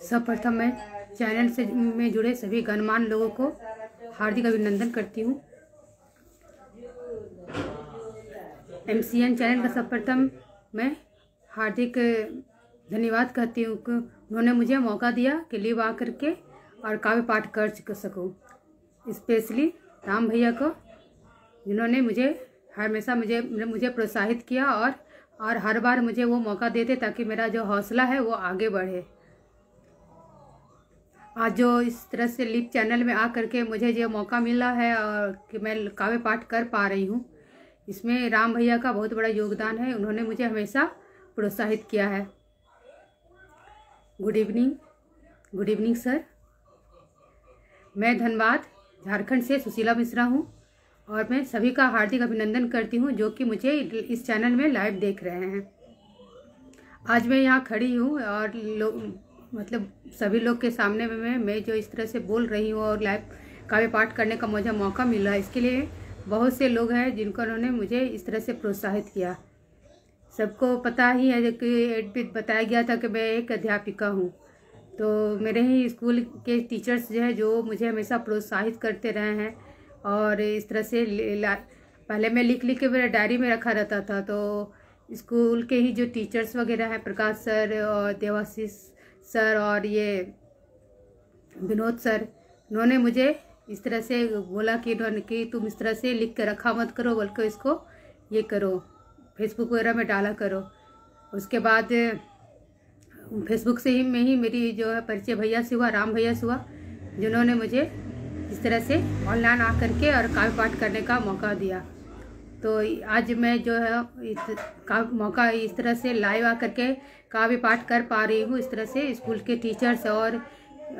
सर्वप्रथम मैं चैनल से में जुड़े सभी गणमान्य लोगों को हार्दिक अभिनंदन करती हूँ। एम सी एन चैनल का सर्वप्रथम मैं हार्दिक धन्यवाद कहती हूँ कि उन्होंने मुझे मौका दिया कि लिव आ करके और काव्य पाठ कर सकूँ। स्पेशली राम भैया को, जिन्होंने मुझे हमेशा मुझे मुझे प्रोत्साहित किया और और हर बार मुझे वो मौका देते ताकि मेरा जो हौसला है वो आगे बढ़े। आज जो इस तरह से लिप चैनल में आ करके मुझे जो मौका मिला है और कि मैं काव्य पाठ कर पा रही हूँ इसमें राम भैया का बहुत बड़ा योगदान है। उन्होंने मुझे हमेशा प्रोत्साहित किया है। Good evening good evening sir मैं धनबाद, झारखंड से सुशीला मिश्रा हूँ और मैं सभी का हार्दिक अभिनंदन करती हूँ जो कि मुझे इस चैनल में लाइव देख रहे हैं। आज मैं यहाँ खड़ी हूँ और लो मतलब सभी लोग के सामने में मैं मैं जो इस तरह से बोल रही हूँ और लाइव काव्य पाठ करने का मुझे मौका मिला इसके लिए बहुत से लोग हैं जिनको उन्होंने मुझे इस तरह से प्रोत्साहित किया। सबको पता ही है कि बताया गया था कि मैं एक अध्यापिका हूँ। तो मेरे ही स्कूल के टीचर्स जो है, जो मुझे हमेशा प्रोत्साहित करते रहे हैं और इस तरह से पहले मैं लिख लिख के मेरा डायरी में रखा रहता था। तो स्कूल के ही जो टीचर्स वगैरह हैं, प्रकाश सर और देवाशीष सर और ये विनोद सर, उन्होंने मुझे इस तरह से बोला कि उन्होंने कि तुम इस तरह से लिख कर रखा मत करो, बल्कि इसको ये करो फेसबुक वगैरह में डाला करो। उसके बाद फेसबुक से ही में ही मेरी जो है परिचय भैया से हुआ, राम भैया से हुआ, जिन्होंने मुझे इस तरह से ऑनलाइन आ करके और काव्य पाठ करने का मौका दिया। तो आज मैं जो है इस मौका इस तरह से लाइव आ करके काव्य पाठ कर पा रही हूँ। इस तरह से स्कूल के टीचर्स और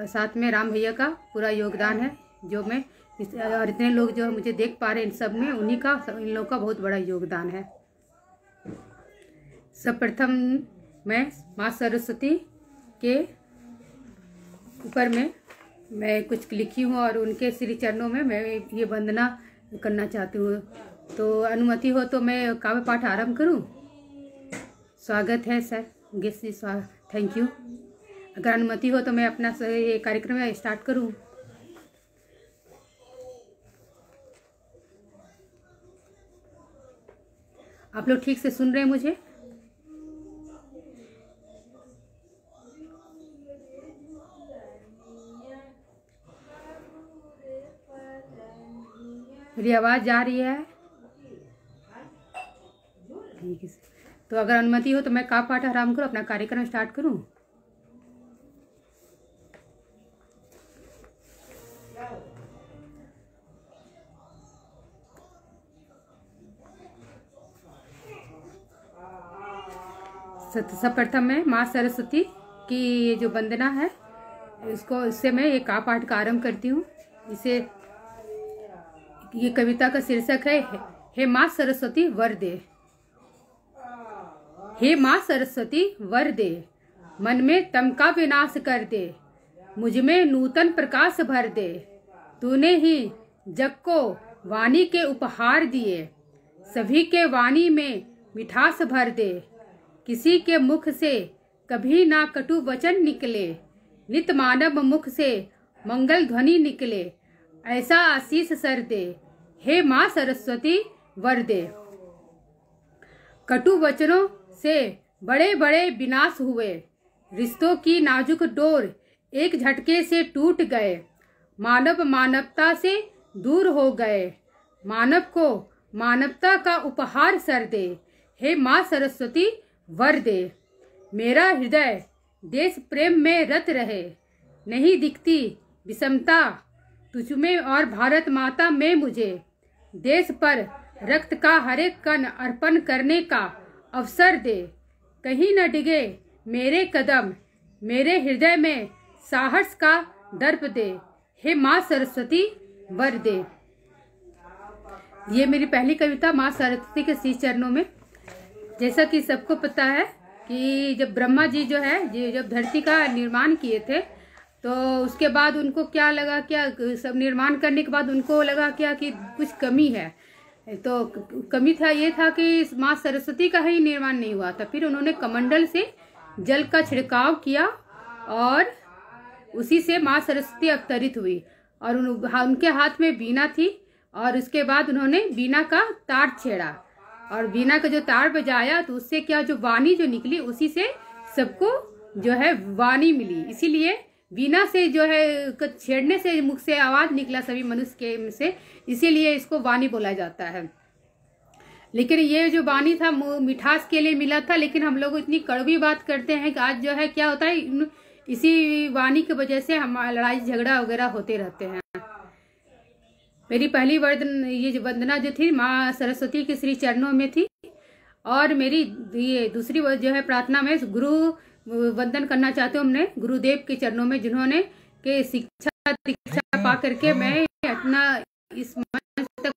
साथ में राम भैया का पूरा योगदान है। जो मैं इस और इतने लोग जो मुझे देख पा रहे हैं इन सब में, उन्हीं का इन लोगों का बहुत बड़ा योगदान है। सर्वप्रथम मैं माँ सरस्वती के ऊपर में मैं कुछ लिखी हूँ और उनके श्री चरणों में मैं ये वंदना करना चाहती हूँ। तो अनुमति हो तो मैं काव्य पाठ आरंभ करूँ? स्वागत है सर। गेस्ट जी स्वागत थैंक यू अगर अनुमति हो तो मैं अपना ये कार्यक्रम स्टार्ट करूँ। आप लोग ठीक से सुन रहे हैं मुझे? मेरी आवाज़ जा रही है? ठीक है तो अगर अनुमति हो तो मैं का पाठ आराम करूँ, अपना कार्यक्रम स्टार्ट करूँ? सर्वप्रथम मैं माँ सरस्वती की ये जो वंदना है, इसको, इससे मैं एक का पाठ का आरंभ करती हूँ। इसे, ये कविता का शीर्षक है, हे माँ सरस्वती, वर दे। हे माँ सरस्वती, वर दे। मन में तम का विनाश कर दे। मुझमें नूतन प्रकाश भर दे। तूने ही जग को वाणी के उपहार दिए। सभी के वाणी में मिठास भर दे। किसी के मुख से कभी ना कटु वचन निकले। नित मानव मुख से मंगल ध्वनि निकले। ऐसा आशीष सर दे। हे माँ सरस्वती, वर दे। कटु वचनों से बड़े बड़े विनाश हुए। रिश्तों की नाजुक डोर एक झटके से टूट गए। मानव मानवता से दूर हो गए। मानव को मानवता का उपहार सर दे। हे माँ सरस्वती वर दे। मेरा हृदय देश प्रेम में रत रहे, नहीं दिखती विषमता तुझमें और भारत माता में मुझे। देश पर रक्त का हरेक कण अर्पण करने का अवसर दे। कहीं न डिगे मेरे कदम, मेरे हृदय में साहस का दर्प दे। हे माँ सरस्वती, वर दे। ये मेरी पहली कविता माँ सरस्वती के श्री चरणों में। जैसा कि सबको पता है कि जब ब्रह्मा जी जो है ये जब धरती का निर्माण किए थे तो उसके बाद उनको क्या लगा क्या सब निर्माण करने के बाद उनको लगा क्या कि कुछ कमी है। तो कमी था ये था कि माँ सरस्वती का ही निर्माण नहीं हुआ था। फिर उन्होंने कमंडल से जल का छिड़काव किया और उसी से माँ सरस्वती अवतरित हुई और उन, उनके हाथ में बीना थी और उसके बाद उन्होंने बीना का तार छेड़ा। और बीना का जो तार बजाया तो उससे क्या जो वाणी जो निकली, उसी से सबको जो है वाणी मिली। इसीलिए बीना से जो है छेड़ने से मुख से आवाज़ निकला सभी मनुष्य के से, इसीलिए इसको वाणी बोला जाता है। लेकिन ये जो वाणी था मिठास के लिए मिला था, लेकिन हम लोग इतनी कड़वी बात करते हैं कि आज जो है क्या होता है इसी वाणी की वजह से हम लड़ाई झगड़ा वगैरह होते रहते हैं। मेरी पहली वर्दन ये जो वंदना जो थी माँ सरस्वती के श्री चरणों में थी। और मेरी ये दूसरी जो है प्रार्थना में गुरु वंदन करना चाहते हूँ हमने गुरुदेव के चरणों में जिन्होंने के शिक्षा दीक्षा पा करके मैं अपना इस मंच तक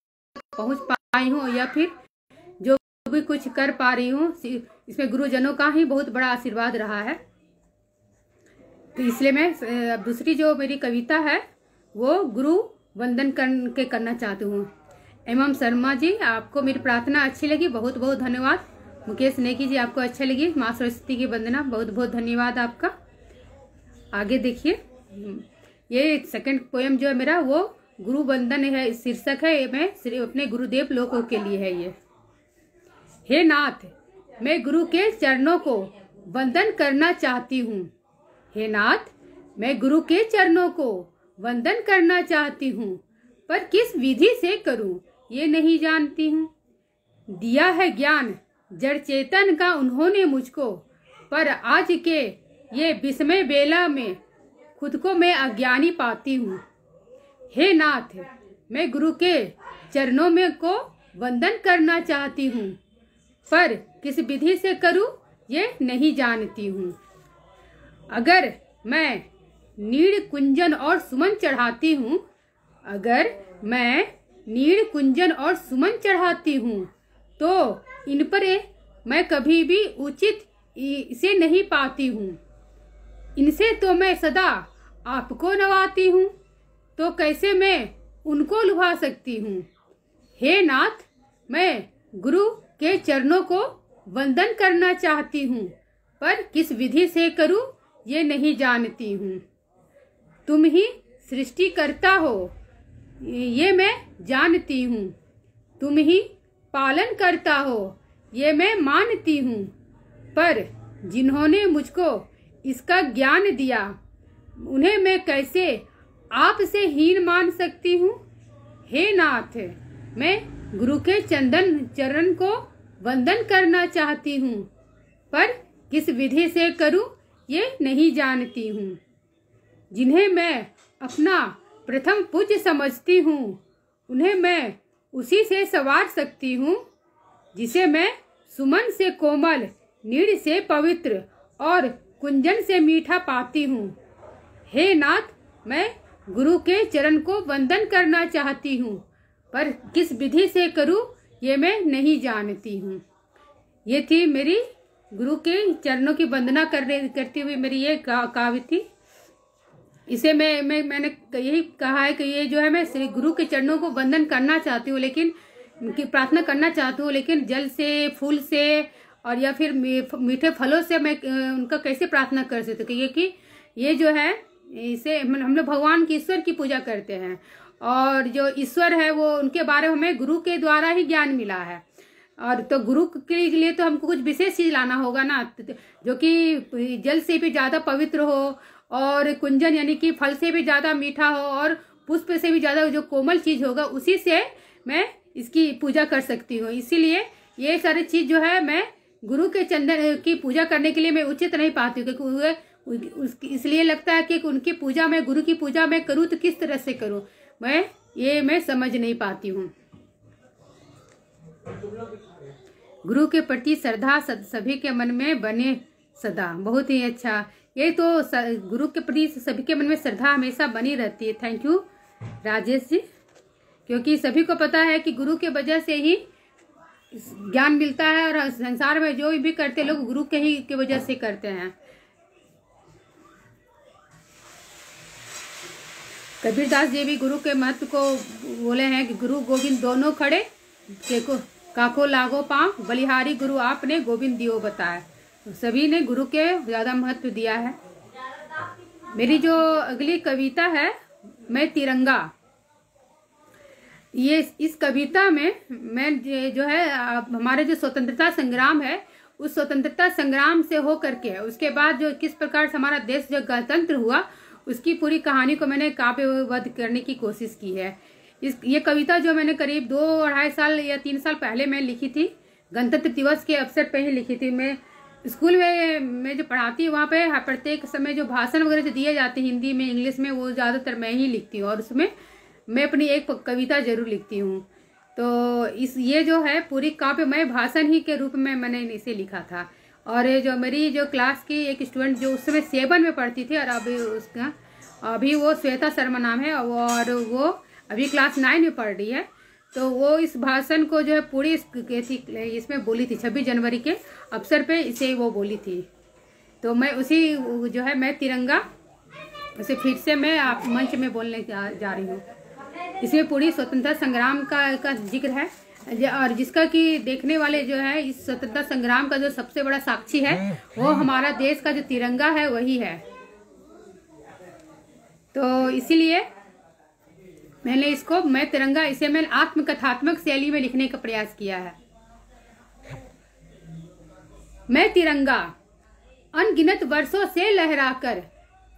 पहुँच पाई हूँ या फिर जो भी कुछ कर पा रही हूँ इसमें गुरुजनों का ही बहुत बड़ा आशीर्वाद रहा है। तो इसलिए मैं अब दूसरी जो मेरी कविता है वो गुरु वंदन कर के करना चाहती हूँ। एम शर्मा जी, आपको मेरी प्रार्थना अच्छी लगी बहुत बहुत धन्यवाद। मुकेश नेगी जी, आपको अच्छी लगी, माँ सरस्वती की वंदना बहुत बहुत धन्यवाद आपका। आगे देखिए। ये सेकंड पोएम जो है मेरा, वो गुरु वंदन है, शीर्षक है मैं अपने गुरुदेव लोगों के लिए है ये। हे नाथ, मैं गुरु के चरणों को वंदन करना चाहती हूँ। हे नाथ, मैं गुरु के चरणों को वंदन करना चाहती हूँ, पर किस विधि से करूँ, ये नहीं जानती हूँ। दिया है ज्ञान, जड़ चेतन का उन्होंने मुझको, पर आज के ये विस्मय बेला में खुद को मैं अज्ञानी पाती हूँ। हे नाथ, मैं गुरु के चरणों में को वंदन करना चाहती हूँ, पर किस विधि से करूँ, ये नहीं जानती हूँ। अगर मैं नीड़ कुंजन और सुमन चढ़ाती हूँ। अगर मैं नीड़ कुंजन और सुमन चढ़ाती हूँ तो इन पर मैं कभी भी उचित इसे नहीं पाती हूँ। इनसे तो मैं सदा आपको नवाती हूँ तो कैसे मैं उनको लुभा सकती हूँ? हे नाथ, मैं गुरु के चरणों को वंदन करना चाहती हूँ, पर किस विधि से करूँ, ये नहीं जानती हूँ। तुम ही सृष्टि करता हो। ये मैं जानती हूँ। तुम ही पालन करता हो। ये मैं मानती हूँ। पर जिन्होंने मुझको इसका ज्ञान दिया, उन्हें मैं कैसे आपसे हीन मान सकती हूँ? हे नाथ, मैं गुरु के चंदन चरण को वंदन करना चाहती हूँ, पर किस विधि से करूँ, ये नहीं जानती हूँ। जिन्हें मैं अपना प्रथम पूज्य समझती हूँ, उन्हें मैं उसी से सवार सकती हूँ, जिसे मैं सुमन से कोमल नीड़ से पवित्र और कुंजन से मीठा पाती हूँ। हे नाथ, मैं गुरु के चरण को वंदन करना चाहती हूँ, पर किस विधि से करूँ, ये मैं नहीं जानती हूँ। ये थी मेरी गुरु के चरणों की वंदना कर करती हुई मेरी ये काव्य थी इसे मैं मैं, मैंने यही कहा है कि ये जो है, मैं श्री गुरु के चरणों को वंदन करना चाहती हूँ, लेकिन प्रार्थना करना चाहती हूँ, लेकिन जल से, फूल से, और या फिर मीठे फलों से मैं उनका कैसे प्रार्थना कर सकती हूँ? कि, ये जो है, इसे हम लोग भगवान की ईश्वर की पूजा करते हैं, और जो ईश्वर है, वो उनके बारे में हमें गुरु के द्वारा ही ज्ञान मिला है। और तो गुरु के लिए तो हमको कुछ विशेष चीज़ लाना होगा ना जो कि जल से भी ज़्यादा पवित्र हो और कुंजन यानी कि फल से भी ज़्यादा मीठा हो और पुष्प से भी ज़्यादा जो कोमल चीज़ होगा, उसी से मैं इसकी पूजा कर सकती हूँ। इसीलिए ये सारी चीज़ जो है मैं गुरु के चंदन की पूजा करने के लिए मैं उचित नहीं पाती हूँ, क्योंकि इसलिए लगता है कि उनकी पूजा मैं, गुरु की पूजा मैं करूँ तो किस तरह से करूँ? मैं, ये मैं समझ नहीं पाती हूँ। गुरु के प्रति श्रद्धा सभी के मन में बने सदा। बहुत ही अच्छा ये तो गुरु के प्रति सभी के मन में श्रद्धा हमेशा बनी रहती है। Thank you Rajesh ji. क्योंकि सभी को पता है कि गुरु के वजह से ही ज्ञान मिलता है और संसार में जो भी करते लोग गुरु के ही के वजह से करते हैं। कबीरदास जी भी गुरु के महत्व को बोले हैं कि गुरु गोविंद दोनों खड़े को काको लागो पाँव, बलिहारी गुरु आपने गोविंद दियो बताया सभी ने गुरु के ज़्यादा महत्व दिया है। मेरी जो अगली कविता है, मैं तिरंगा। ये इस कविता में मैं जो है हमारे जो स्वतंत्रता संग्राम है, उस स्वतंत्रता संग्राम से हो करके, उसके बाद जो किस प्रकार से हमारा देश जो गणतंत्र हुआ, उसकी पूरी कहानी को मैंने काव्यबद्ध करने की कोशिश की है। इस, ये कविता जो मैंने करीब दो अढ़ाई साल या तीन साल पहले मैं लिखी थी, गणतंत्र दिवस के अवसर पर ही लिखी थी। मैं स्कूल में, मैं जो पढ़ाती हूँ, वहाँ पे प्रत्येक समय जो भाषण वगैरह जो दिए जाते हैं, हिंदी में, इंग्लिश में, वो ज़्यादातर मैं ही लिखती हूँ और उसमें मैं अपनी एक कविता ज़रूर लिखती हूँ। तो इस, ये जो है पूरी काव्य मैं भाषण ही के रूप में मैंने इसे लिखा था। और ये जो मेरी जो क्लास की एक स्टूडेंट जो उस समय सेवन में पढ़ती थी और अभी उसका, अभी वो श्वेता शर्मा नाम है और वो अभी क्लास नाइन में पढ़ रही है। तो वो इस भाषण को जो है पूरी इस, इसमें बोली थी छब्बीस जनवरी के अवसर पे इसे वो बोली थी। तो मैं उसी जो है मैं तिरंगा उसे फिर से मैं आप मंच में बोलने जा, जा रही हूँ। इसमें पूरी स्वतंत्रता संग्राम का, का ज़िक्र है। और जिसका कि देखने वाले जो है इस स्वतंत्रता संग्राम का जो सबसे बड़ा साक्षी है वो हमारा देश का जो तिरंगा है वही है। तो इसीलिए मैंने इसको, मैं तिरंगा इसे मैंने आत्मकथात्मक शैली में लिखने का प्रयास किया है। मैं तिरंगा अनगिनत वर्षों से लहराकर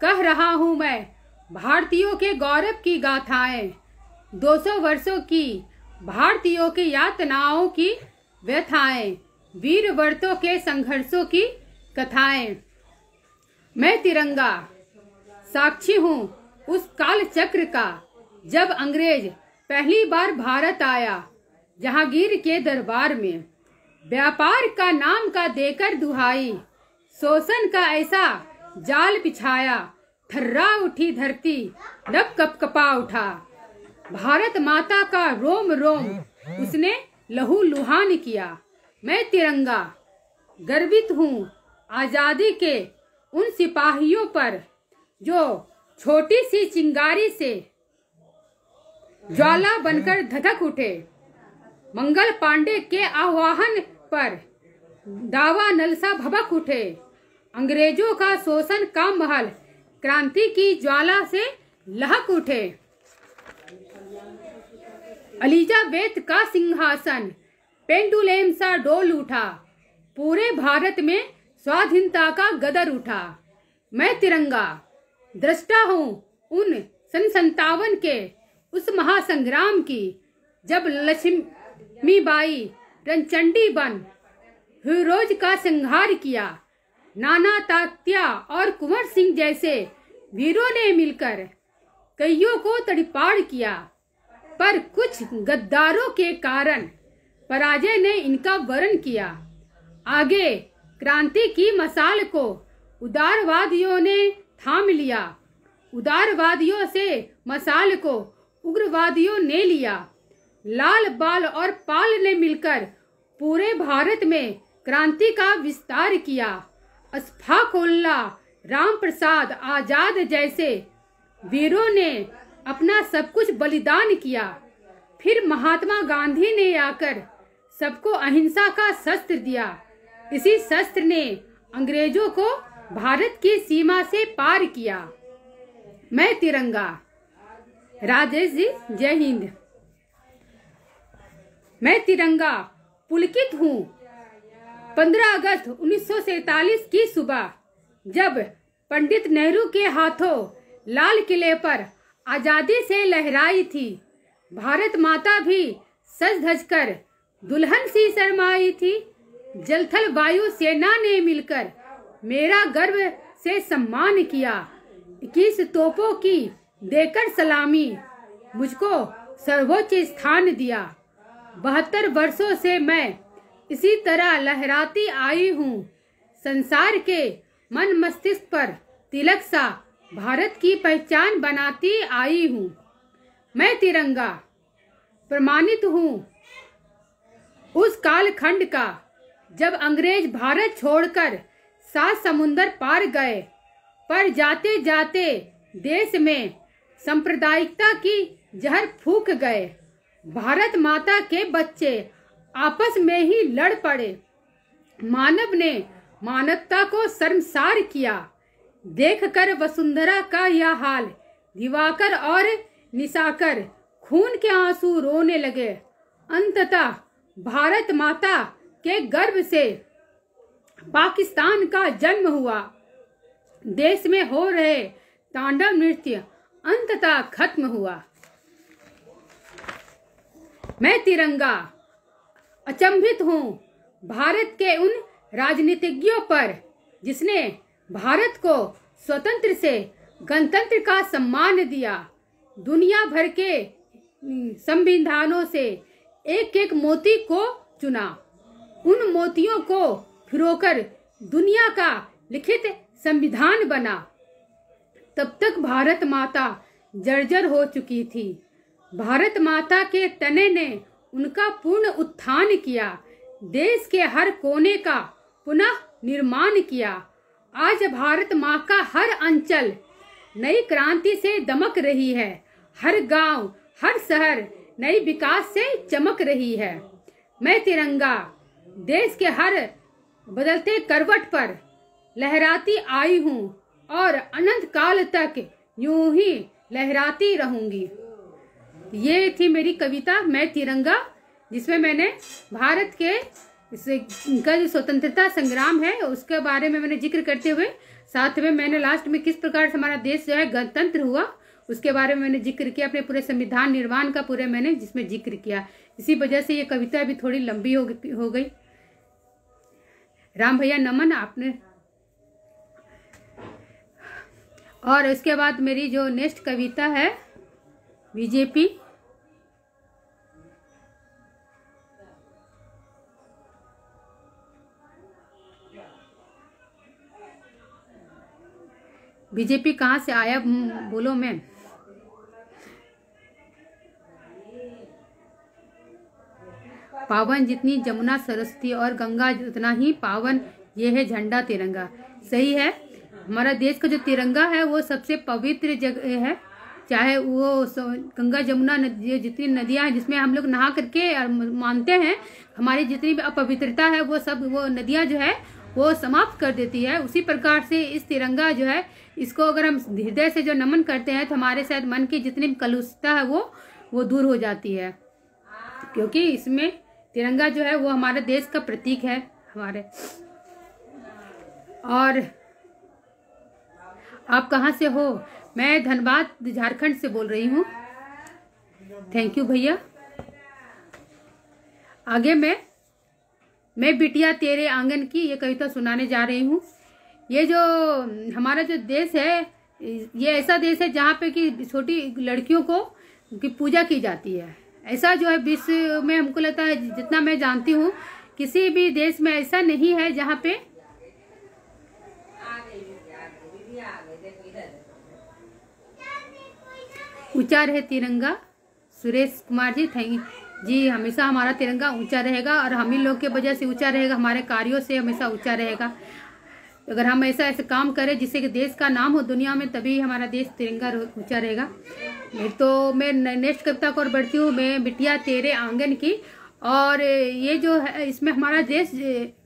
कह रहा हूँ मैं, भारतीयों के गौरव की गाथाएँ 200 वर्षों की भारतीयों की यातनाओं की व्यथाएँ, वीर वर्तों के संघर्षों की कथाएँ। मैं तिरंगा साक्षी हूँ उस काल चक्र का जब अंग्रेज़ पहली बार भारत आया, जहांगीर के दरबार में, व्यापार का नाम का देकर दुहाई, शोषण का ऐसा जाल बिछाया, थर्रा उठी धरती लब कप कपा उठा। भारत माता का रोम रोम, उसने लहू लुहान किया। मैं तिरंगा, गर्वित हूँ, आज़ादी के उन सिपाहियों पर, जो छोटी सी चिंगारी से ज्वाला बनकर धधक उठे। मंगल पांडे के आह्वान पर दावा नलसा भबक उठे। अंग्रेज़ों का शोषण का महल क्रांति की ज्वाला से लहक उठे। अलीजाबेथ का सिंहासन पेंडुलेम सा डोल उठा। पूरे भारत में स्वाधीनता का गदर उठा। मैं तिरंगा, दृष्टा हूँ उन सन संतावन के। उस महासंग्राम की, जब लक्ष्मी बाई रनचंडी बन फिरोज का संहार किया, नाना तात्या और कुंवर सिंह जैसे वीरों ने मिलकर कईयों को तड़पाड़ किया। पर कुछ गद्दारों के कारण पराजय ने इनका वरण किया। आगे क्रांति की मसाल को उदारवादियों ने थाम लिया। उदारवादियों से मसाल को उग्रवादियों ने लिया। लाल बाल और पाल ने मिलकर पूरे भारत में क्रांति का विस्तार किया। अस्फाकोल्ला राम प्रसाद आज़ाद जैसे वीरों ने अपना सब कुछ बलिदान किया। फिर महात्मा गांधी ने आकर सबको अहिंसा का शस्त्र दिया। इसी शस्त्र ने अंग्रेज़ों को भारत की सीमा से पार किया। मैं तिरंगा। राजेश जी, जय हिंद। मैं तिरंगा, पुलकित हूँ। 15 अगस्त उन्नीस की सुबह, जब पंडित नेहरू के हाथों लाल किले पर आज़ादी से लहराई थी, भारत माता भी सज धज कर दुल्हन सी शर्माई थी, जलथल वायु सेना ने मिलकर मेरा गर्व से सम्मान किया। इक्कीस तोपों की देकर सलामी। मुझको सर्वोच्च स्थान दिया। बहत्तर वर्षों से मैं इसी तरह लहराती आई हूँ। संसार के मन मस्तिष्क पर तिलक सा भारत की पहचान बनाती आई हूँ। मैं तिरंगा प्रमाणित हूँ। उस कालखंड का जब अंग्रेज़ भारत छोड़कर सात समुंदर पार गए, पर जाते जाते देश में सांप्रदायिकता की जहर फूक गए। भारत माता के बच्चे आपस में ही लड़ पड़े। मानव ने मानवता को शर्मसार किया। देखकर वसुंधरा का यह हाल दिवाकर और निशाकर खून के आँसू रोने लगे। अंततः भारत माता के गर्भ से पाकिस्तान का जन्म हुआ। देश में हो रहे तांडव नृत्य अंततः खत्म हुआ। मैं तिरंगा, अचंभित हूँ भारत के उन राजनीतिज्ञों पर, जिसने भारत को स्वतंत्र से गणतंत्र का सम्मान दिया। दुनिया भर के संविधानों से एक एक मोती को चुना। उन मोतियों को फिरोकर दुनिया का लिखित संविधान बना। तब तक भारत माता जर्जर हो चुकी थी। भारत माता के तने ने उनका पूर्ण उत्थान किया। देश के हर कोने का पुनः निर्माण किया। आज भारत माँ का हर अंचल नई क्रांति से दमक रही है। हर गाँव, हर शहर नई विकास से चमक रही है। मैं तिरंगा देश के हर बदलते करवट पर लहराती आई हूँ। और अनंत काल तक यूँ ही लहराती रहूँगी। ये थी मेरी कविता मैं तिरंगा जिसमें मैंने भारत के का जो स्वतंत्रता संग्राम है उसके बारे में मैंने ज़िक्र करते हुए साथ में मैंने लास्ट में किस प्रकार से हमारा देश जो है गणतंत्र हुआ उसके बारे में मैंने ज़िक्र किया अपने पूरे संविधान निर्माण का पूरे मैंने जिसमें ज़िक्र किया। इसी वजह से ये कविता भी थोड़ी लंबी हो, हो गई। राम भैया नमन आपने और इसके बाद मेरी जो नेक्स्ट कविता है, बीजेपी। बीजेपी कहाँ से आया? बोलो मैं पावन जितनी जमुना सरस्वती और गंगा उतना ही पावन, ये है झंडा तिरंगा। सही है? हमारा देश का जो तिरंगा है, वो सबसे पवित्र जगह है। चाहे वो गंगा जमुना नदी जितनी नदियाँ हैं, जिसमें हम लोग नहा करके मानते हैं, हमारी जितनी भी अपवित्रता है, वो सब, वो नदियाँ जो है, वो समाप्त कर देती है। उसी प्रकार से इस तिरंगा जो है, इसको अगर हम हृदय से जो नमन करते हैं तो हमारे शायद मन की जितनी भी कलुषता है, वो वो दूर हो जाती है। क्योंकि इसमें तिरंगा जो है, वो हमारे देश का प्रतीक है, हमारे। और आप कहाँ से हो? मैं धनबाद, झारखंड से बोल रही हूँ। थैंक यू भैया। आगे मैं मैं बिटिया तेरे आँगन की ये कविता सुनाने जा रही हूँ। ये जो हमारा जो देश है, ये ऐसा देश है जहाँ पे कि छोटी लड़कियों को की पूजा की जाती है। ऐसा जो है विश्व में हमको लगता है जितना मैं जानती हूँ, किसी भी देश में ऐसा नहीं है जहाँ पे ऊँचा रहे तिरंगा। सुरेश कुमार जी, थैंक जी, हमेशा हमारा तिरंगा ऊँचा रहेगा और हम ही लोग के वजह से ऊँचा रहेगा। हमारे कार्यों से हमेशा ऊँचा रहेगा। अगर हम ऐसा ऐसे काम करें जिससे कि देश का नाम हो दुनिया में, तभी हमारा देश तिरंगा ऊँचा रहेगा। नहीं तो मैं नेक्स्ट कविता को और बढ़ती हूँ? मैं, बिटिया तेरे आँगन की। और ये जो है, इसमें हमारा देश,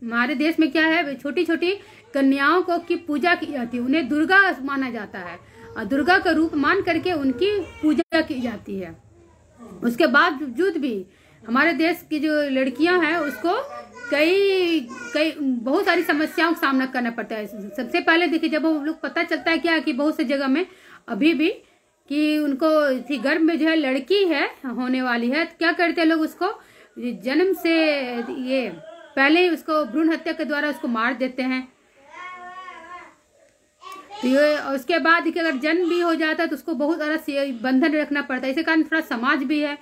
हमारे देश में क्या है? छोटी छोटी कन्याओं को की पूजा की जाती है। उन्हें दुर्गा माना जाता है। दुर्गा का रूप मान करके उनकी पूजा की जाती है। उसके बावजूद भी, हमारे देश की जो लड़कियाँ हैं, उसको कई कई, बहुत सारी समस्याओं का सामना करना पड़ता है। सबसे पहले देखिए, जब हम लोग पता चलता है क्या कि बहुत सी जगह में अभी भी कि उनको गर्भ में जो है लड़की है, होने वाली है तो क्या करते हैं लोग उसको? जन्म से ये, पहले ही उसको भ्रूण हत्या के द्वारा उसको मार देते हैं। तो ये उसके बाद अगर जन्म भी हो जाता है तो उसको बहुत सारा बंधन रखना पड़ता है। इसी कारण थोड़ा समाज भी है।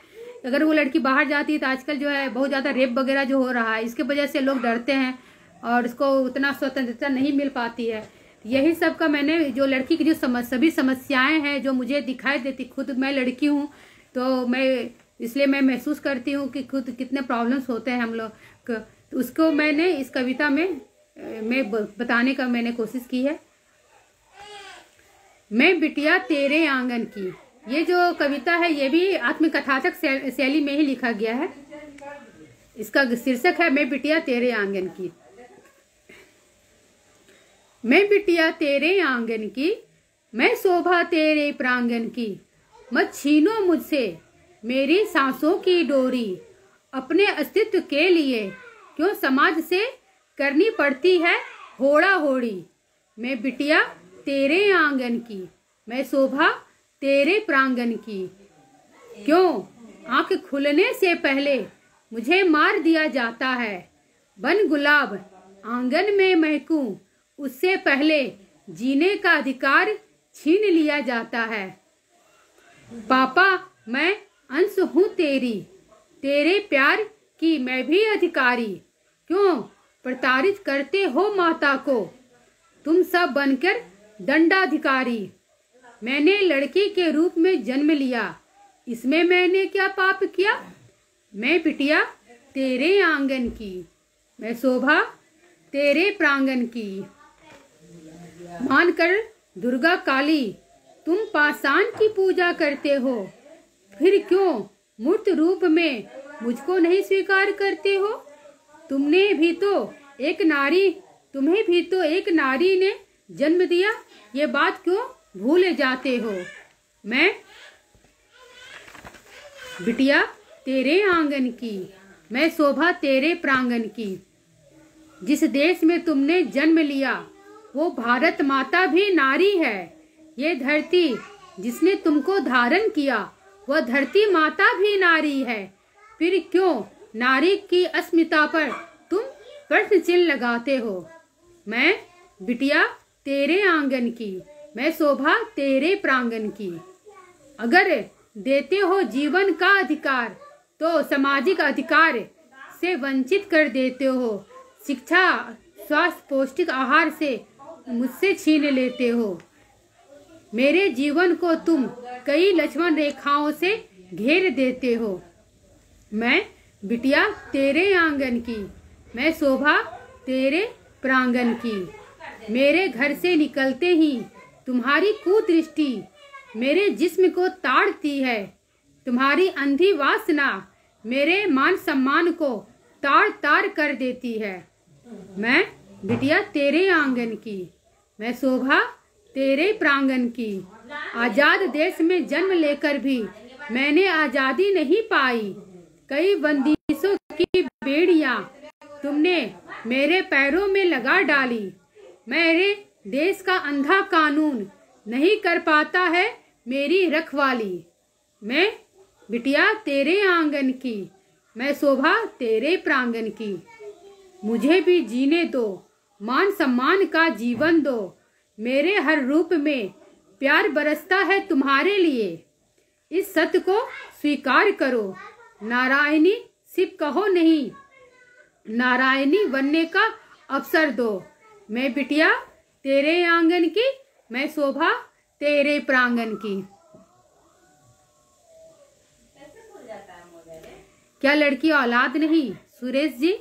अगर वो लड़की बाहर जाती है तो आजकल जो है, बहुत ज़्यादा रेप वगैरह जो हो रहा है, इसके वजह से लोग डरते हैं और उसको उतना स्वतंत्रता नहीं मिल पाती है। यही सब का मैंने जो लड़की की जो समझ सभी समस्याएँ हैं जो मुझे दिखाई देती, खुद मैं लड़की हूँ तो मैं, इसलिए मैं महसूस करती हूँ कि खुद कितने प्रॉब्लम्स होते हैं हम लोग तो उसको मैंने इस कविता में मैं बताने का मैंने कोशिश की है। मैं बिटिया तेरे आँगन की। ये जो कविता है, ये भी आत्मकथात्मक शै- शैली में ही लिखा गया है। इसका शीर्षक है, मैं बिटिया तेरे आँगन की। मैं बिटिया तेरे आँगन की, मैं शोभा तेरे प्रांगण की। मत छीनो मुझसे मेरी सांसों की डोरी। अपने अस्तित्व के लिए क्यों समाज से करनी पड़ती है होड़ा होड़ी? मैं बिटिया तेरे आँगन की। मैं शोभा, तेरे प्रांगण की। क्यों? आँख खुलने से पहले मुझे मार दिया जाता है। बन गुलाब, आँगन में महकूं, उससे पहले जीने का अधिकार छीन लिया जाता है। पापा, मैं अंश हूँ तेरी। तेरे प्यार की मैं भी अधिकारी। क्यों? प्रताड़ित करते हो माता को। तुम सब बनकर दंडाधिकारी। मैंने लड़की के रूप में जन्म लिया। इसमें मैंने क्या पाप किया? मैं बिटिया तेरे आँगन की। मैं शोभा, तेरे प्रांगण की। मानकर, दुर्गा काली, तुम पाषाण की पूजा करते हो। फिर क्यों मूर्त रूप में मुझको नहीं स्वीकार करते हो? तुमने भी तो एक नारी, तुम्हें भी तो एक नारी ने जन्म दिया, ये बात क्यों भूल जाते हो? मैं, बिटिया, तेरे आँगन की, मैं शोभा तेरे प्रांगण की। जिस देश में तुमने जन्म लिया, वो भारत माता भी नारी है। ये धरती जिसने तुमको धारण किया, वह धरती माता भी नारी है। फिर क्यों नारी की अस्मिता पर तुम प्रश्न चिन्ह लगाते हो? मैं, बिटिया तेरे आँगन की, मैं शोभा तेरे प्रांगण की। अगर देते हो जीवन का अधिकार तो सामाजिक अधिकार से वंचित कर देते हो। शिक्षा, स्वास्थ्य, पौष्टिक आहार से मुझसे छीन लेते हो। मेरे जीवन को तुम कई लक्ष्मण रेखाओं से घेर देते हो। मैं बिटिया तेरे आँगन की, मैं शोभा तेरे प्रांगण की। मेरे घर से निकलते ही तुम्हारी कुदृष्टि मेरे जिस्म को ताड़ती है। तुम्हारी अंधी वासना मेरे मान सम्मान को ताड़ तार कर देती है। मैं, बिटिया, तेरे आँगन की। मैं, शोभा, तेरे प्रांगण की। आज़ाद देश में जन्म लेकर भी मैंने आज़ादी नहीं पाई। कई बंदिशों की बेड़िया तुमने मेरे पैरों में लगा डाली। मेरे देश का अंधा कानून नहीं कर पाता है मेरी रखवाली। मैं बिटिया तेरे आँगन की, मैं शोभा तेरे प्रांगण की। मुझे भी जीने दो, मान सम्मान का जीवन दो। मेरे हर रूप में प्यार बरसता है तुम्हारे लिए। इस सत्य को स्वीकार करो। नारायणी सिर्फ़ कहो नहीं, नारायणी बनने का अवसर दो। मैं बिटिया तेरे आँगन की मैं शोभा तेरे प्रांगण की। क्या लड़की औलाद नहीं? सुरेश जी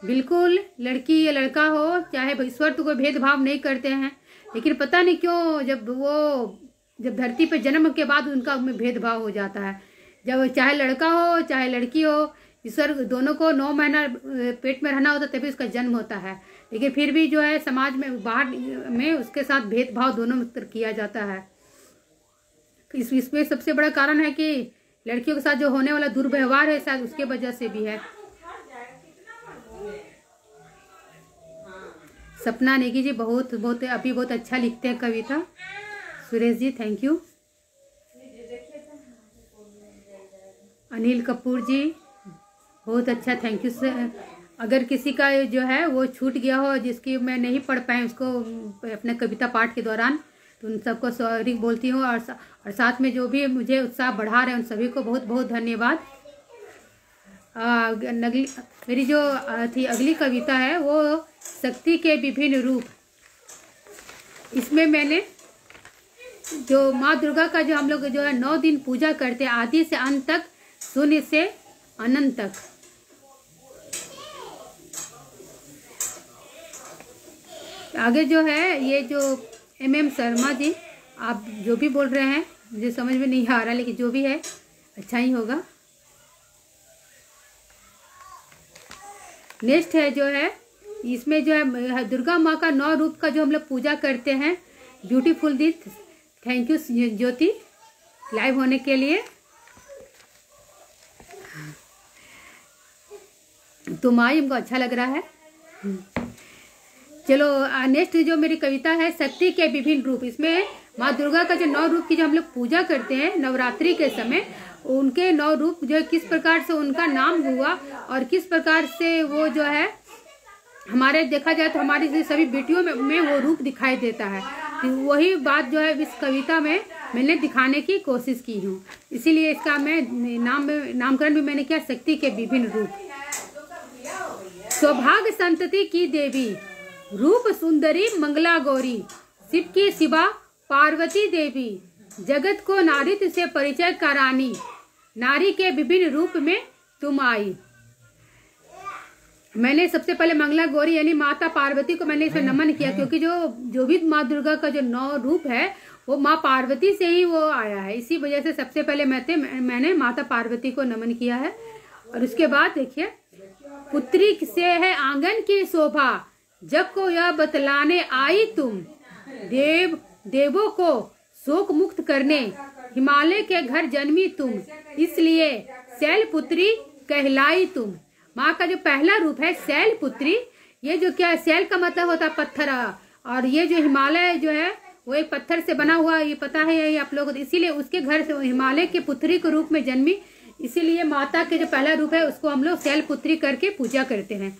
बिल्कुल लड़की या लड़का हो चाहे ईश्वर तो कोई भेदभाव नहीं करते हैं। लेकिन पता नहीं क्यों जब वो जब धरती पर जन्म के बाद उनका उनमें भेदभाव हो जाता है। जब चाहे लड़का हो चाहे लड़की हो ईश्वर दोनों को नौ महीना पेट में रहना होता तभी उसका जन्म होता है। लेकिन फिर भी जो है, समाज में, बाहर, में उसके साथ भेदभाव दोनों में किया जाता है। इस इसमें सबसे बड़ा कारण है कि लड़कियों के साथ जो होने वाला दुर्व्यवहार है, शायद उसके वजह से भी है। सपना नेगी जी बहुत बहुत, अभी बहुत अच्छा लिखते हैं कविता। सुरेश जी थैंक यू अनिल कपूर जी, बहुत अच्छा थैंक यू सर अगर किसी का जो है वो छूट गया हो जिसकी मैं नहीं पढ़ पाए उसको अपने कविता पाठ के दौरान तो उन सबको सॉरी बोलती हूँ और, सा- और साथ में जो भी मुझे उत्साह बढ़ा रहे हैं उन सभी को बहुत बहुत धन्यवाद। आ, नगली मेरी जो थी अगली कविता है वो शक्ति के विभिन्न रूप। इसमें मैंने जो माँ दुर्गा का जो हम लोग जो है नौ दिन पूजा करते आदि से अंत तक शून्य से अनंत तक। आगे जो है, ये जो एम एम शर्मा जी, आप जो भी बोल रहे हैं, मुझे समझ में नहीं आ रहा, लेकिन जो भी है अच्छा ही होगा। नेक्स्ट है जो है, इसमें जो है, दुर्गा माँ का नौ रूप का जो हम लोग पूजा करते हैं ब्यूटीफुल दी थैंक यू ज्योति लाइव होने के लिए। तो माई हमको अच्छा लग रहा है। चलो नेक्स्ट जो मेरी कविता है शक्ति के विभिन्न रूप इसमें माँ दुर्गा का जो नौ रूप की जो हम लोग पूजा करते हैं नवरात्रि के समय उनके नौ रूप जो है किस प्रकार से उनका नाम हुआ और किस प्रकार से वो जो है हमारे देखा जाए तो हमारी सभी बेटियों में, में वो रूप दिखाई देता है। तो वही बात जो है इस कविता में मैंने दिखाने की कोशिश की हूँ। इसीलिए इसका मैं नाम नामकरण भी मैंने किया शक्ति के विभिन्न रूप। सौभाग्य संतति की देवी रूप सुंदरी मंगला गौरी शिव की शिवा पार्वती देवी जगत को नारित्व से परिचय करानी नारी के विभिन्न रूप में तुम आई। मैंने सबसे पहले मंगला गौरी यानी माता पार्वती को मैंने इसमें नमन किया क्योंकि जो जो भी माँ दुर्गा का जो नौ रूप है वो माँ पार्वती से ही वो आया है। इसी वजह से सबसे पहले मैं थे मैंने माता पार्वती को नमन किया है। और उसके बाद देखिए पुत्री से है आँगन की शोभा जब को यह बतलाने आई तुम, देव, देवों को शोक मुक्त करने, हिमालय के घर जन्मी तुम, इसलिए शैल पुत्री कहलाई तुम। माँ का जो पहला रूप है शैल पुत्री ये जो क्या, शैल का मतलब होता है पत्थर, और ये जो हिमालय जो है, वो एक पत्थर से बना हुआ, ये पता है ये आप लोगों को, इसीलिए उसके घर से हिमालय के पुत्री के रूप में जन्मी, इसीलिए माता के जो पहला रूप है, उसको हम लोग शैल पुत्री करके पूजा करते हैं।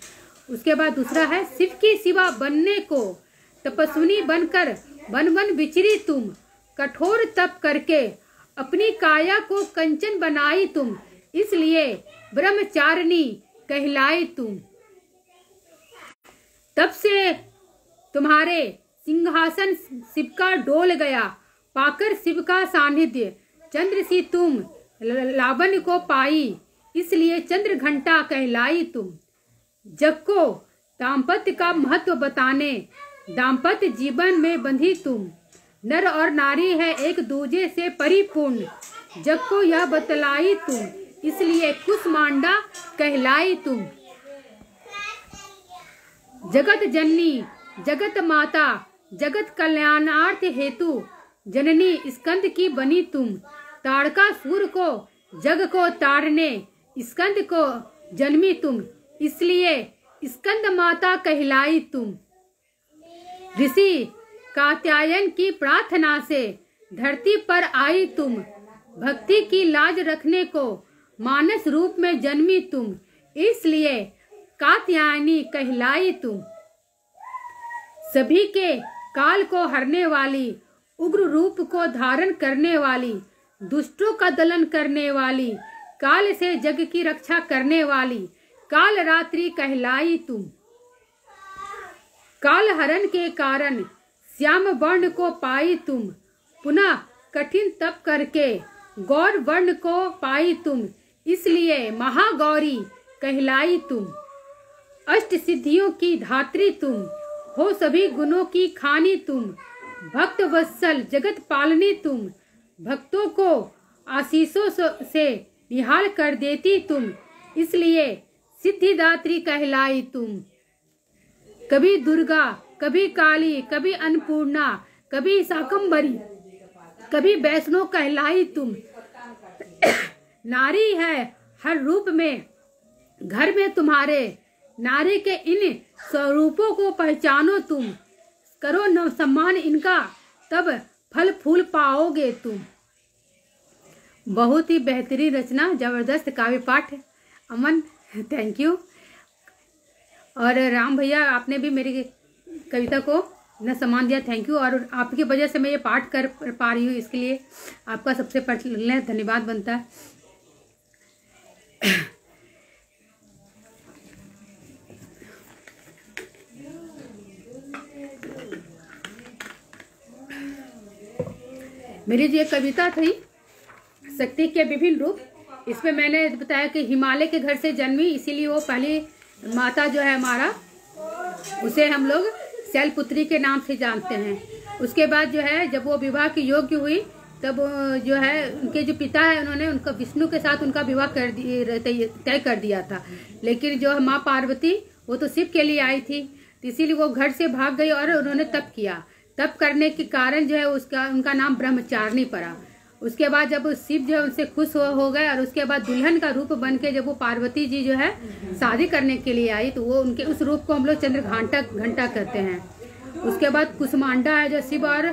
उसके बाद दूसरा है, शिव की सिवा बनने को। तपस्विनी बनकर वन वन बिचरी तुम। कठोर तप करके, अपनी काया को कंचन बनाई तुम। इसलिए ब्रह्मचारिणी कहलाई तुम। तब से तुम्हारे सिंहासन शिव का डोल गया। पाकर शिव का सानिध्य। चंद्र सी तुम लावन को पाई। इसलिए चंद्र घंटा कहलाई तुम। जग को दाम्पत्य का महत्व बताने, दाम्पत्य जीवन में बंधी तुम। नर और नारी है एक दूजे से परिपूर्ण। जग को यह बतलाई तुम, इसलिए कुसमांडा कहलाई तुम। जगत जननी, जगत माता, जगत कल्याणार्थ हेतु, जननी स्कंद की बनी तुम। ताड़का सुर को, जग को ताड़ने, स्कंद को जन्मी तुम। इसलिए स्कंद माता कहलाई तुम। ऋषि कात्यायन की प्रार्थना से धरती पर आई तुम। भक्ति की लाज रखने को मानस रूप में जन्मी तुम। इसलिए कात्यायनी कहलाई तुम। सभी के काल को हरने वाली, उग्र रूप को धारण करने वाली, दुष्टों का दलन करने वाली, काल से जग की रक्षा करने वाली काल रात्रि कहलाई तुम काल हरण के कारण श्याम वर्ण को पाई तुम। पुनः कठिन तप करके गौर वर्ण को पाई तुम। इसलिए महागौरी कहलाई तुम। अष्ट सिद्धियों की धात्री तुम। हो सभी गुणों की खानी तुम। भक्त वत्सल जगत पालनी तुम। भक्तों को आशीषों से निहाल कर देती तुम। इसलिए सिद्धिदात्री कहलाई तुम। कभी दुर्गा, कभी काली, कभी अन्नपूर्णा, कभी शाकंबरी कभी वैष्णो कहलाई तुम। नारी है हर रूप में, घर में तुम्हारे, नारी के इन स्वरूपों को पहचानो तुम। करो न सम्मान इनका, तब फल फूल पाओगे तुम। बहुत ही बेहतरीन रचना, ज़बरदस्त काव्य पाठ। अमन थैंक यू और राम भैया, आपने भी मेरी कविता को न सम्मान दिया थैंक यू और आपकी वजह से मैं ये पाठ कर पा रही हूँ, इसके लिए आपका सबसे पहले धन्यवाद बनता है। मेरी जो कविता थी, शक्ति के विभिन्न रूप इसमें मैंने बताया कि हिमालय के घर से जन्मी, इसीलिए वो पहली माता जो है हमारा, उसे हम लोग शैलपुत्री के नाम से जानते हैं। उसके बाद जो है, जब वो विवाह की योग्य हुई, तब जो है, उनके जो पिता है, उन्होंने उनका विष्णु के साथ उनका विवाह कर तय कर दिया था। लेकिन जो माँ पार्वती, वो तो शिव के लिए आई थी, इसीलिए वो घर से भाग गई और उन्होंने तप किया। तप करने के कारण जो है, उसका, उनका नाम ब्रह्मचारिणी पड़ा। उसके बाद जब शिव जो है उनसे खुश हो, हो गए और उसके बाद दुल्हन का रूप बन के जब वो पार्वती जी जो है शादी करने के लिए आई तो वो उनके उस रूप को हम लोग चंद्र घंटा घंटा कहते हैं। उसके बाद कुसमांडा है जो शिव और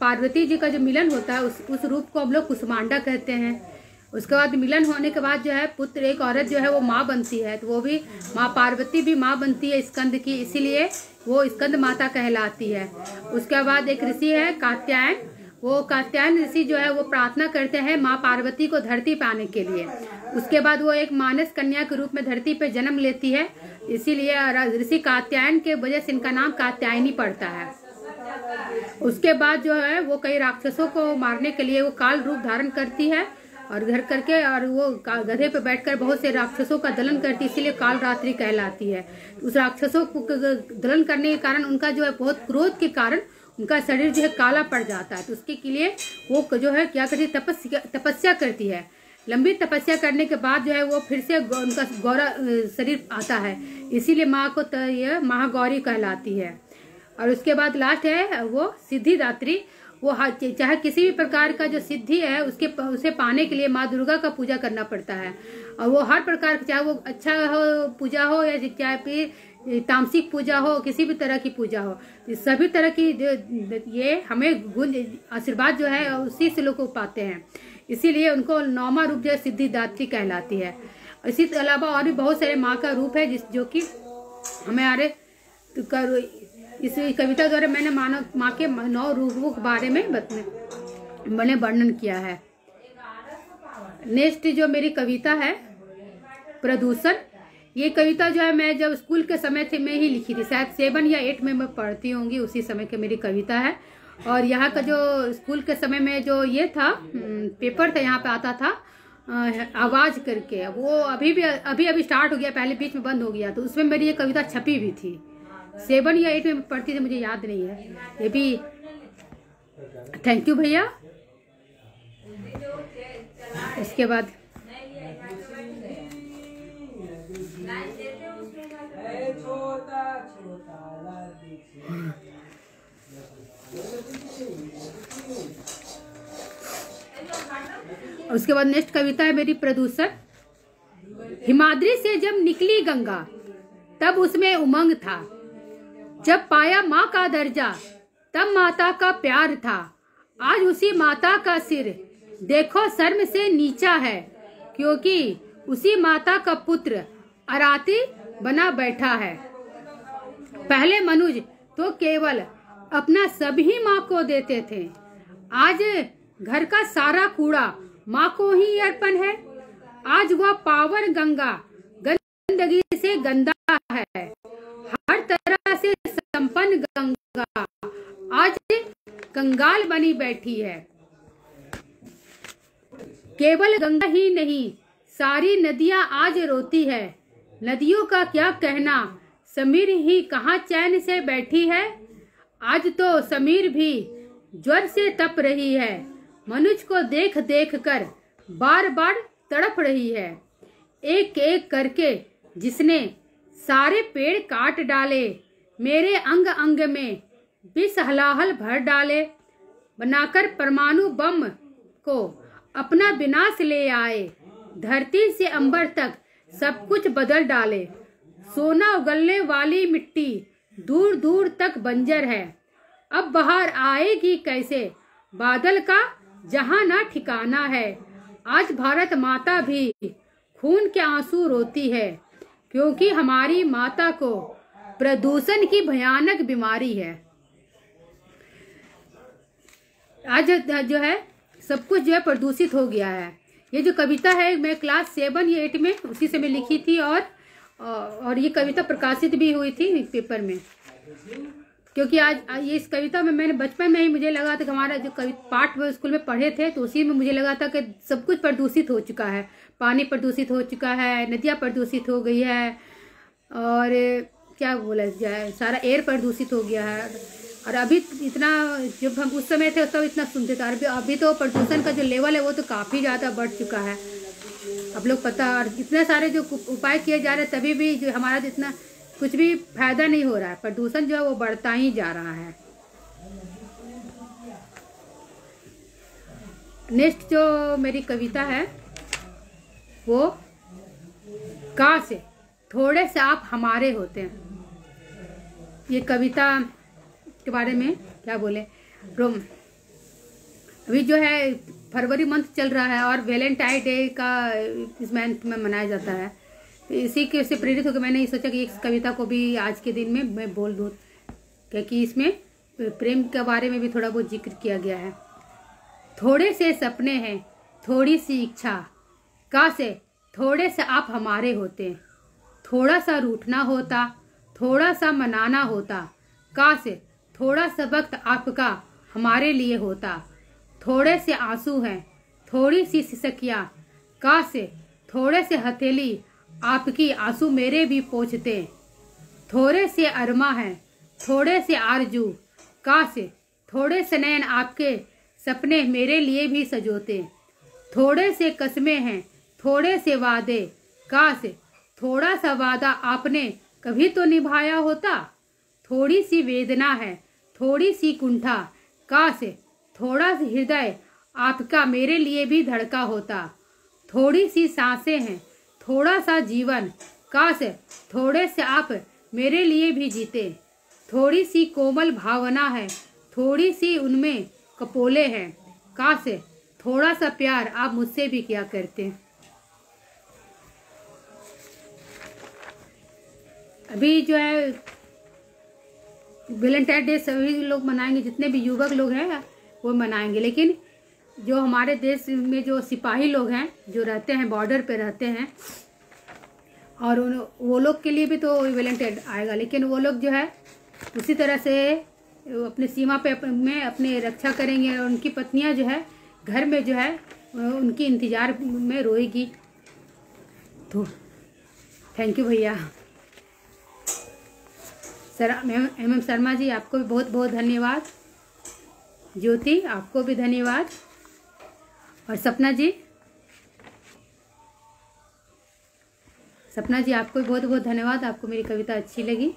पार्वती जी का जो मिलन होता है उस उस रूप को हम लोग कुसमांडा कहते हैं। उसके बाद मिलन होने के बाद जो है पुत्र एक औरत जो है वो माँ बनती है तो वो भी माँ पार्वती भी माँ बनती है स्कंद की इसीलिए वो स्कंद माता कहलाती है। उसके बाद एक ऋषि है कात्यायन वो कात्यायन ऋषि जो है, वो प्रार्थना करते हैं माँ पार्वती को धरती पे आने के लिए। उसके बाद वो एक मानस कन्या के रूप में धरती पे जन्म लेती है। इसीलिए ऋषि कात्यायन के वजह से इनका नाम कात्यायनी पड़ता है। उसके बाद जो है, वो कई राक्षसों को मारने के लिए वो काल रूप धारण करती है और घर करके और वो गधे पे बैठकर बहुत से राक्षसों का दलन करती है, इसीलिए काल रात्रि कहलाती है। उस राक्षसों क- दलन करने के कारण उनका जो है बहुत क्रोध के कारण उनका शरीर जो है काला पड़ जाता है तो उसके लिए वो जो है क्या करती है, तपस्या तपस्या करती है। लंबी तपस्या करने के बाद जो है वो फिर से उनका गौरा शरीर आता है। इसीलिए माँ को यह महागौरी कहलाती है। और उसके बाद लास्ट है वो सिद्धिदात्री। वो चाहे किसी भी प्रकार का जो सिद्धि है, उसके उसे पाने के लिए माँ दुर्गा का पूजा करना पड़ता है। और वो हर प्रकार चाहे वो अच्छा हो, पूजा हो या चाहे फिर तामसिक पूजा हो, किसी भी तरह की पूजा हो सभी तरह की ये हमें गुण, आशीर्वाद जो है, उसी से लोग पाते हैं। इसीलिए उनको नौमा रूप जो है, सिद्धिदात्री कहलाती है। इसी के अलावा और भी बहुत सारे माँ का रूप है, जिस, जो कि हमारे कर, इस कविता द्वारा मैंने मानव माँ के नौ रूपों के बारे में मैंने वर्णन किया है। नेक्स्ट जो मेरी कविता है, प्रदूषण। ये कविता जो है मैं जब स्कूल के समय थे मैं ही लिखी थी। शायद सेवन या एट में मैं पढ़ती होंगी उसी समय की मेरी कविता है। और यहाँ का जो स्कूल के समय में जो ये था हम्म, पेपर था यहाँ पे आता था आवाज़ करके। वो अभी भी अभी अभी स्टार्ट हो गया पहले बीच में बंद हो गया तो उसमें मेरी ये कविता छपी भी थी। सेवन या एट में पढ़ती थी मुझे याद नहीं है। ये भी थैंक यू भैया। उसके बाद उसके बाद नेक्स्ट कविता है मेरी प्रदूषण हिमाद्री से जब निकली गंगा, तब उसमें उमंग था। जब पाया माँ का दर्जा, तब माता का प्यार था। आज उसी माता का सिर देखो शर्म से नीचा है, क्योंकि उसी माता का पुत्र अराती बना बैठा है। पहले मनुज तो केवल अपना सभी माँ को देते थे। आज घर का सारा कूड़ा माँ को ही अर्पण है। आज वह पावन गंगा गंदगी से गंदा है। हर तरह से संपन्न गंगा आज कंगाल बनी बैठी है। केवल गंगा ही नहीं, सारी नदियाँ आज रोती है। नदियों का क्या कहना? समीर ही कहाँ चैन से बैठी है? आज तो समीर भी ज्वर से तप रही है। मनुज को देख देख कर बार बार तड़प रही है। एक एक करके जिसने सारे पेड़ काट डाले, मेरे अंग अंग में विष हलाहल भर डाले, बनाकर परमाणु बम को अपना विनाश ले आए। धरती से अंबर तक सब कुछ बदल डाले। सोना उगलने वाली मिट्टी दूर दूर तक बंजर है। अब बाहर आएगी कैसे? बादल का जहाँ ना ठिकाना है। आज भारत माता भी खून के आँसू रोती है, क्योंकि हमारी माता को प्रदूषण की भयानक बीमारी है। आज जो है, सब कुछ जो है प्रदूषित हो गया है। ये जो कविता है, मैं क्लास सेवन या एट में, उसी से मैं लिखी थी और और ये कविता प्रकाशित भी हुई थी पेपर में। क्योंकि आज ये इस कविता में मैंने, बचपन में ही मुझे लगा था कि हमारा जो कवि, पाठ वो स्कूल में पढ़े थे तो उसी में मुझे लगा था कि सब कुछ प्रदूषित हो चुका है। पानी प्रदूषित हो चुका है, नदियाँ प्रदूषित हो गई है, और क्या बोला जाए, सारा एयर प्रदूषित हो गया है। और अभी इतना, जब हम उस समय थे उस समय इतना सुनते थे। अभी अभी तो प्रदूषण का जो लेवल है, वो तो काफ़ी ज़्यादा बढ़ चुका है। अब लोग पता, और इतने सारे जो उपाय किए जा रहे हैं, तभी भी जो हमारा जितना कुछ भी फ़ायदा नहीं हो रहा है। प्रदूषण जो है, वो बढ़ता ही जा रहा है। नेक्स्ट जो मेरी कविता है, वो का से? थोड़े से आप हमारे होते हैं। ये कविता के बारे में क्या बोले? रोम अभी जो है, फरवरी मंथ चल रहा है और वैलेंटाइन डे का, इस मंथ में मनाया जाता है। तो इसी के से प्रेरित होकर मैंने सोचा कि इस कविता को भी आज के दिन में मैं बोल दूँ, क्योंकि इसमें प्रेम के बारे में भी थोड़ा बहुत ज़िक्र किया गया है। थोड़े से सपने हैं, थोड़ी सी इच्छा। का से थोड़े से आप हमारे होते। थोड़ा सा रूठना होता, थोड़ा सा मनाना होता। का से थोड़ा सा वक्त आपका हमारे लिए होता। थोड़े से आँसू हैं, थोड़ी सी सिसकिया का से थोड़े से हथेली आपकी आँसू मेरे भी पहुँचते थोड़े से अरमा हैं, थोड़े से आरज़ू का से थोड़े से नैन आपके सपने मेरे लिए भी सजोते। थोड़े से कस्में हैं, थोड़े से वादे का से थोड़ा सा वादा आपने कभी तो निभाया होता? थोड़ी सी वेदना है थोड़ी सी कुंठा काश थोड़ा सा हृदय आपका मेरे लिए भी धड़का होता। थोड़ी सी साँसें हैं थोड़ा सा जीवन का से थोड़े से आप मेरे लिए भी जीते। थोड़ी सी कोमल भावना है थोड़ी सी उनमें कपोले हैं का से थोड़ा सा प्यार, आप मुझसे भी क्या करते अभी जो है वेलेंटाइन डे सभी लोग मनाएँगे, जितने भी युवक लोग हैं, वो मनाएँगे। लेकिन जो हमारे देश में जो सिपाही लोग हैं, जो रहते हैं, बॉर्डर पे रहते हैं, और उन, वो लोग के लिए भी तो वेलेंटाइन आएगा। लेकिन वो लोग जो है, उसी तरह से अपने सीमा पे में अपने रक्षा करेंगे, और उनकी पत्नियाँ जो है, घर में जो है, उनकी इंतज़ार में रोएगी। तो थैंक यू भैया। Sir M M Sharma ji, आपको भी बहुत बहुत धन्यवाद। ज्योति, आपको भी धन्यवाद। और सपना जी? सपना जी, आपको भी बहुत बहुत धन्यवाद, आपको मेरी कविता अच्छी लगी।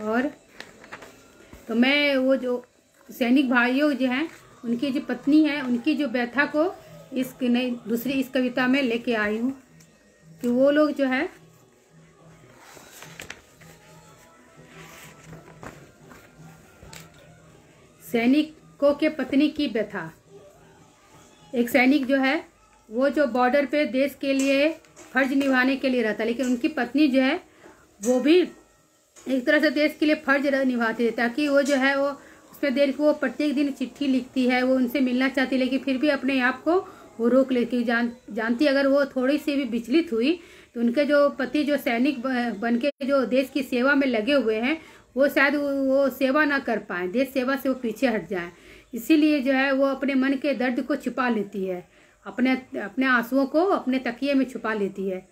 और तो मैं वो जो सैनिक भाइयों जो हैं, उनकी जो पत्नी है, उनकी जो व्यथा को इस नई, दूसरी इस कविता में लेके आई हूँ कि वो लोग जो है सैनिकों के पत्नी की व्यथा। एक सैनिक जो है, वो जो बॉर्डर पे देश के लिए फ़र्ज़ निभाने के लिए रहता, लेकिन उनकी पत्नी जो है, वो भी एक तरह से देश के लिए फ़र्ज़ निभाती है, ताकि वो जो है, वो उसमें देर वो प्रत्येक दिन चिट्ठी लिखती है, वो उनसे मिलना चाहती है, लेकिन फिर भी अपने आप को वो रोक लेती जान, जानती अगर वो थोड़ी सी भी विचलित हुई तो उनके जो पति, जो सैनिक बन के जो देश की सेवा में लगे हुए हैं वो शायद वो सेवा ना कर पाए, देश सेवा से वो पीछे हट जाए। इसीलिए जो है वो अपने मन के दर्द को छुपा लेती है। अपने अपने आंसुओं को अपने तकिए में छुपा लेती है।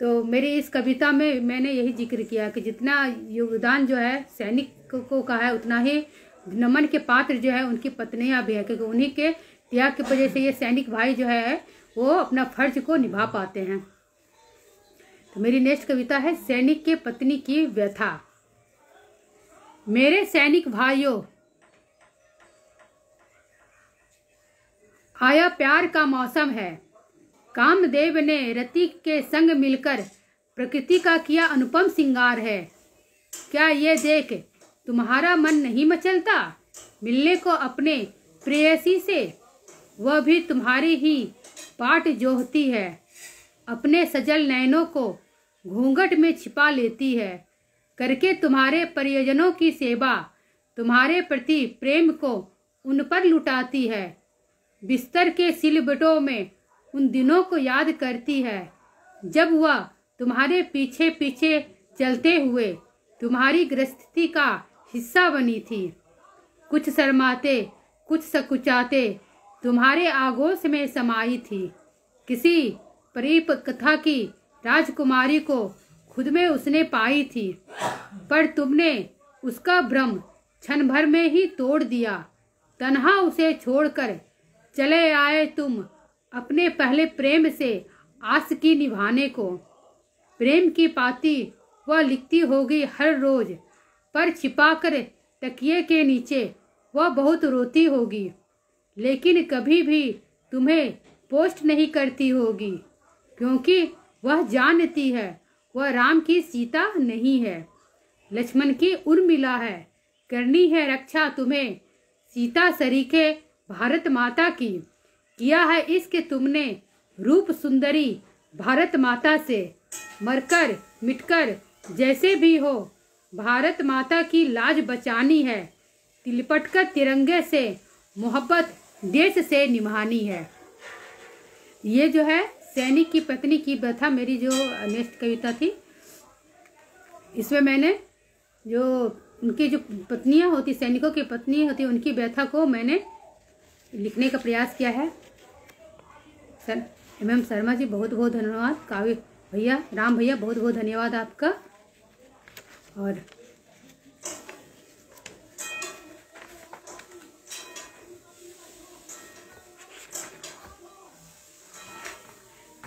तो मेरी इस कविता में मैंने यही ज़िक्र किया कि जितना योगदान जो है सैनिक को का है, उतना ही नमन के पात्र जो है उनकी पत्नियाँ भी है, क्योंकि उन्हीं के त्याग की वजह से ये सैनिक भाई जो है, वो अपना फ़र्ज़ को निभा पाते हैं। तो मेरी नेक्स्ट कविता है, सैनिक के पत्नी की व्यथा। मेरे सैनिक भाइयों, आया प्यार का मौसम है। कामदेव ने रति के संग मिलकर प्रकृति का किया अनुपम सिंगार है। क्या ये देख तुम्हारा मन नहीं मचलता? मिलने को अपने प्रेयसी से, वह भी तुम्हारी ही पाट जोहती है। अपने सजल नैनों को घूंघट में छिपा लेती है। करके तुम्हारे परियोजनों की सेवा, तुम्हारे प्रति प्रेम को उन पर लुटाती है। बिस्तर के सिलबटों में उन दिनों को याद करती है। जब वह तुम्हारे पीछे पीछे चलते हुए तुम्हारी गृहस्थी का हिस्सा बनी थी, कुछ शर्माते, कुछ सकुचाते तुम्हारे आगोश में समाई थी। किसी परीप कथा की राजकुमारी को खुद में उसने पाई थी। पर तुमने उसका भ्रम क्षण भर में ही तोड़ दिया। तन्हा उसे छोड़कर चले आए तुम अपने पहले प्रेम से आस की निभाने को। प्रेम की पाती वह लिखती होगी हर रोज, पर छिपाकर तकिए के नीचे वह बहुत रोती होगी। लेकिन कभी भी तुम्हें पोस्ट नहीं करती होगी, क्योंकि वह जानती है वह राम की सीता नहीं है। लक्ष्मण की उर्मिला है। करनी है रक्षा तुम्हें। सीता सरीखे भारत माता की। किया है इसके तुमने रूप सुंदरी भारत माता से। मरकर, मिटकर जैसे भी हो, भारत माता की लाज बचानी है। लिपट कर तिरंगे से मोहब्बत देश से निभानी है। ये जो है सैनिक की पत्नी की व्यथा मेरी जो नेक्स्ट कविता थी, इसमें मैंने जो उनकी जो पत्नियाँ होती, सैनिकों की पत्नी होती, उनकी व्यथा को मैंने लिखने का प्रयास किया है। Sir, M M Sharma ji, बहुत बहुत धन्यवाद। काव्य भैया, राम भैया, बहुत बहुत धन्यवाद आपका। और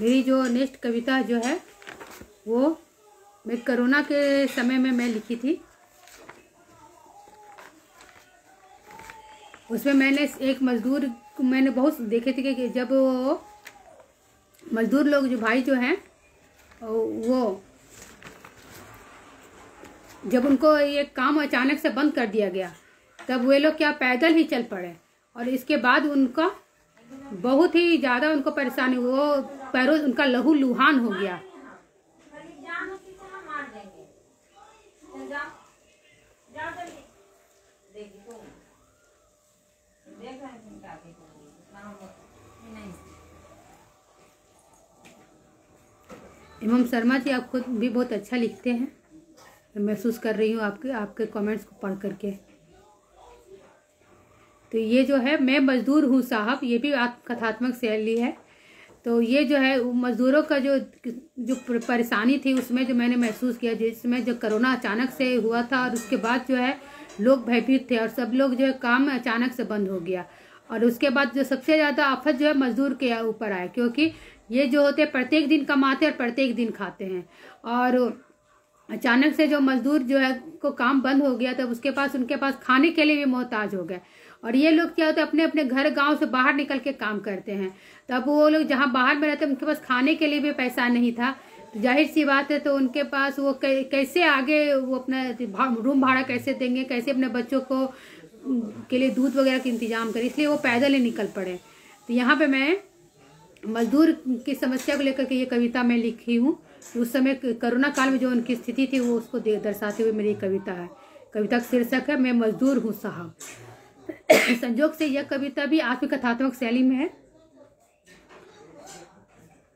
मेरी जो नेक्स्ट कविता जो है, वो मैं कोरोना के समय में मैं लिखी थी। उसमें मैंने एक मजदूर मैंने बहुत देखे थे कि जब वो मजदूर लोग जो भाई जो हैं, वो जब उनको ये काम अचानक से बंद कर दिया गया, तब वे लोग क्या पैदल ही चल पड़े। और इसके बाद उनका बहुत ही ज़्यादा उनको परेशानी, वो पैरों उनका लहू लुहान हो गया। एवं शर्मा जी, आप खुद भी बहुत अच्छा लिखते हैं। मैं महसूस कर रही हूँ आपके आपके कमेंट्स को पढ़ करके। तो ये जो है, मैं मजदूर हूँ साहब, ये भी कथात्मक शैली है। तो ये जो है मजदूरों का जो जो परेशानी थी, उसमें जो मैंने महसूस किया, जिसमें जो कोरोना अचानक से हुआ था और उसके बाद जो है, लोग भयभीत थे और सब लोग जो है, काम अचानक से बंद हो गया। और उसके बाद जो सबसे ज़्यादा आफत जो है, मजदूर के ऊपर आए क्योंकि ये जो होते प्रत्येक दिन कमाते और प्रत्येक दिन खाते हैं। और अचानक से जो मजदूर जो है, को काम बंद हो गया, तब उसके पास, उनके पास खाने के लिए भी मोहताज हो गए और ये लोग क्या होते हैं, अपने अपने घर गाँव से बाहर निकल के काम करते हैं। तब वो लोग जहाँ बाहर में रहते उनके पास खाने के लिए भी पैसा नहीं था। तो ज़ाहिर सी बात है तो उनके पास वो कैसे आगे वो अपना रूम भाड़ा कैसे देंगे, कैसे अपने बच्चों को के लिए दूध वगैरह का इंतज़ाम करें। इसलिए वो पैदल ही निकल पड़े। तो यहाँ पे मैं मजदूर की समस्या को लेकर के ये कविता मैं लिखी हूँ। उस समय कोरोना काल में जो उनकी स्थिति थी, वो उसको दर्शाते हुए मेरी कविता है। कविता का शीर्षक है, मैं मजदूर हूँ साहब। संजोग से यह कविता भी आत्मकथात्मक शैली में है।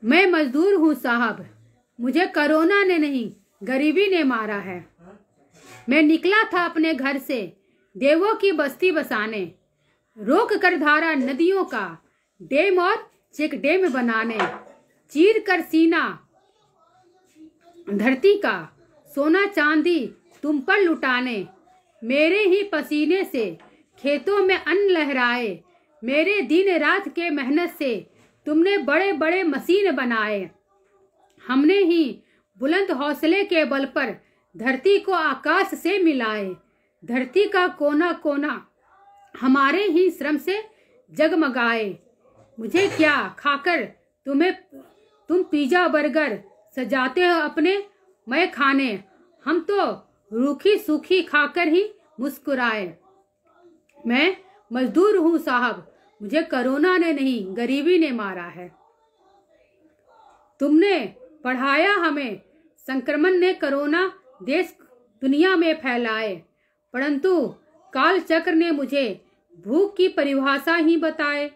मैं मजदूर हूँ साहब, मुझे कोरोना ने नहीं, गरीबी ने मारा है। मैं निकला था अपने घर से, देवों की बस्ती बसाने, रोक कर धारा नदियों का, डेम और चेक डेम बनाने, चीर कर सीना, धरती का, सोना चांदी तुम पर लुटाने, मेरे ही पसीने से खेतों में अन्न लहराए, मेरे दिन रात के मेहनत से तुमने बड़े बड़े मशीन बनाए। हमने ही बुलंद हौसले के बल पर धरती को आकाश से मिलाए। धरती का कोना कोना हमारे ही श्रम से जगमगाए। मुझे क्या खाकर तुम्हें, तुम पिज्जा बर्गर सजाते हो अपने मैं खाने? हम तो रूखी सूखी खाकर ही मुस्कुराए। मैं मजदूर हूँ साहब। मुझे कोरोना ने नहीं, गरीबी ने मारा है। तुमने पढ़ाया हमें, संक्रमण ने कोरोना देश, दुनिया में फैलाए। परंतु काल चक्र ने मुझे भूख की परिभाषा ही बताए।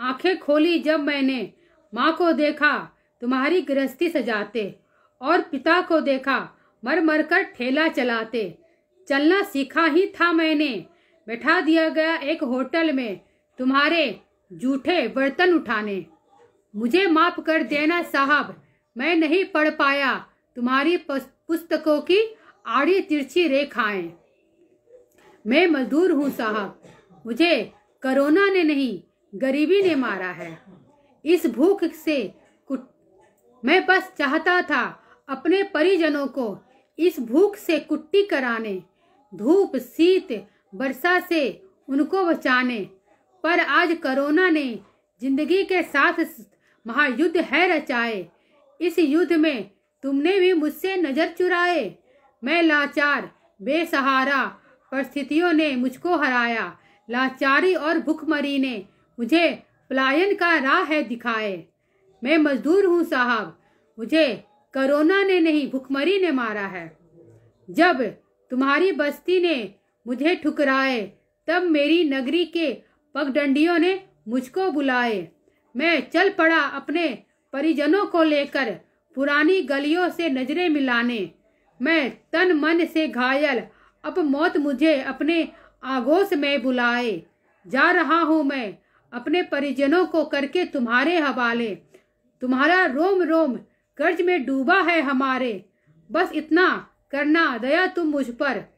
आँखें खोली जब मैंने माँ को देखा, तुम्हारी गृहस्थी सजाते, और पिता को देखा मर मर कर ठेला चलाते। चलना सीखा ही था मैंने। बैठा दिया गया एक होटल में तुम्हारे जूठे बर्तन उठाने। मुझे माफ़ कर देना साहब, मैं नहीं पढ़ पाया तुम्हारी पुस्तकों की आड़ी तिरछी रेखाएँ। मैं मजदूर हूँ साहब, मुझे कोरोना ने नहीं, गरीबी ने मारा है। इस भूख से कुट, मैं बस चाहता था अपने परिजनों को इस भूख से कुट्टी कराने। धूप शीत वर्षा से उनको बचाने। पर आज कोरोना ने ज़िंदगी के साथ महायुद्ध है रचाए। इस युद्ध में तुमने भी मुझसे नज़र चुराए। मैं लाचार, बेसहारा परिस्थितियों ने मुझको हराया। लाचारी और भुखमरी ने मुझे पलायन का राह है दिखाए। मैं मजदूर हूँ साहब, मुझे कोरोना ने नहीं, भुखमरी ने मारा है। जब तुम्हारी बस्ती ने मुझे ठुकराए। तब मेरी नगरी के पगडंडियों ने मुझको बुलाए। मैं चल पड़ा अपने परिजनों को लेकर पुरानी गलियों से नज़रें मिलाने। मैं तन मन से घायल, अब मौत मुझे अपने आगोश में बुलाए। जा रहा हूँ मैं अपने परिजनों को करके तुम्हारे हवाले। तुम्हारा रोम रोम कर्ज में डूबा है हमारे। बस इतना करना, दया तुम मुझ पर।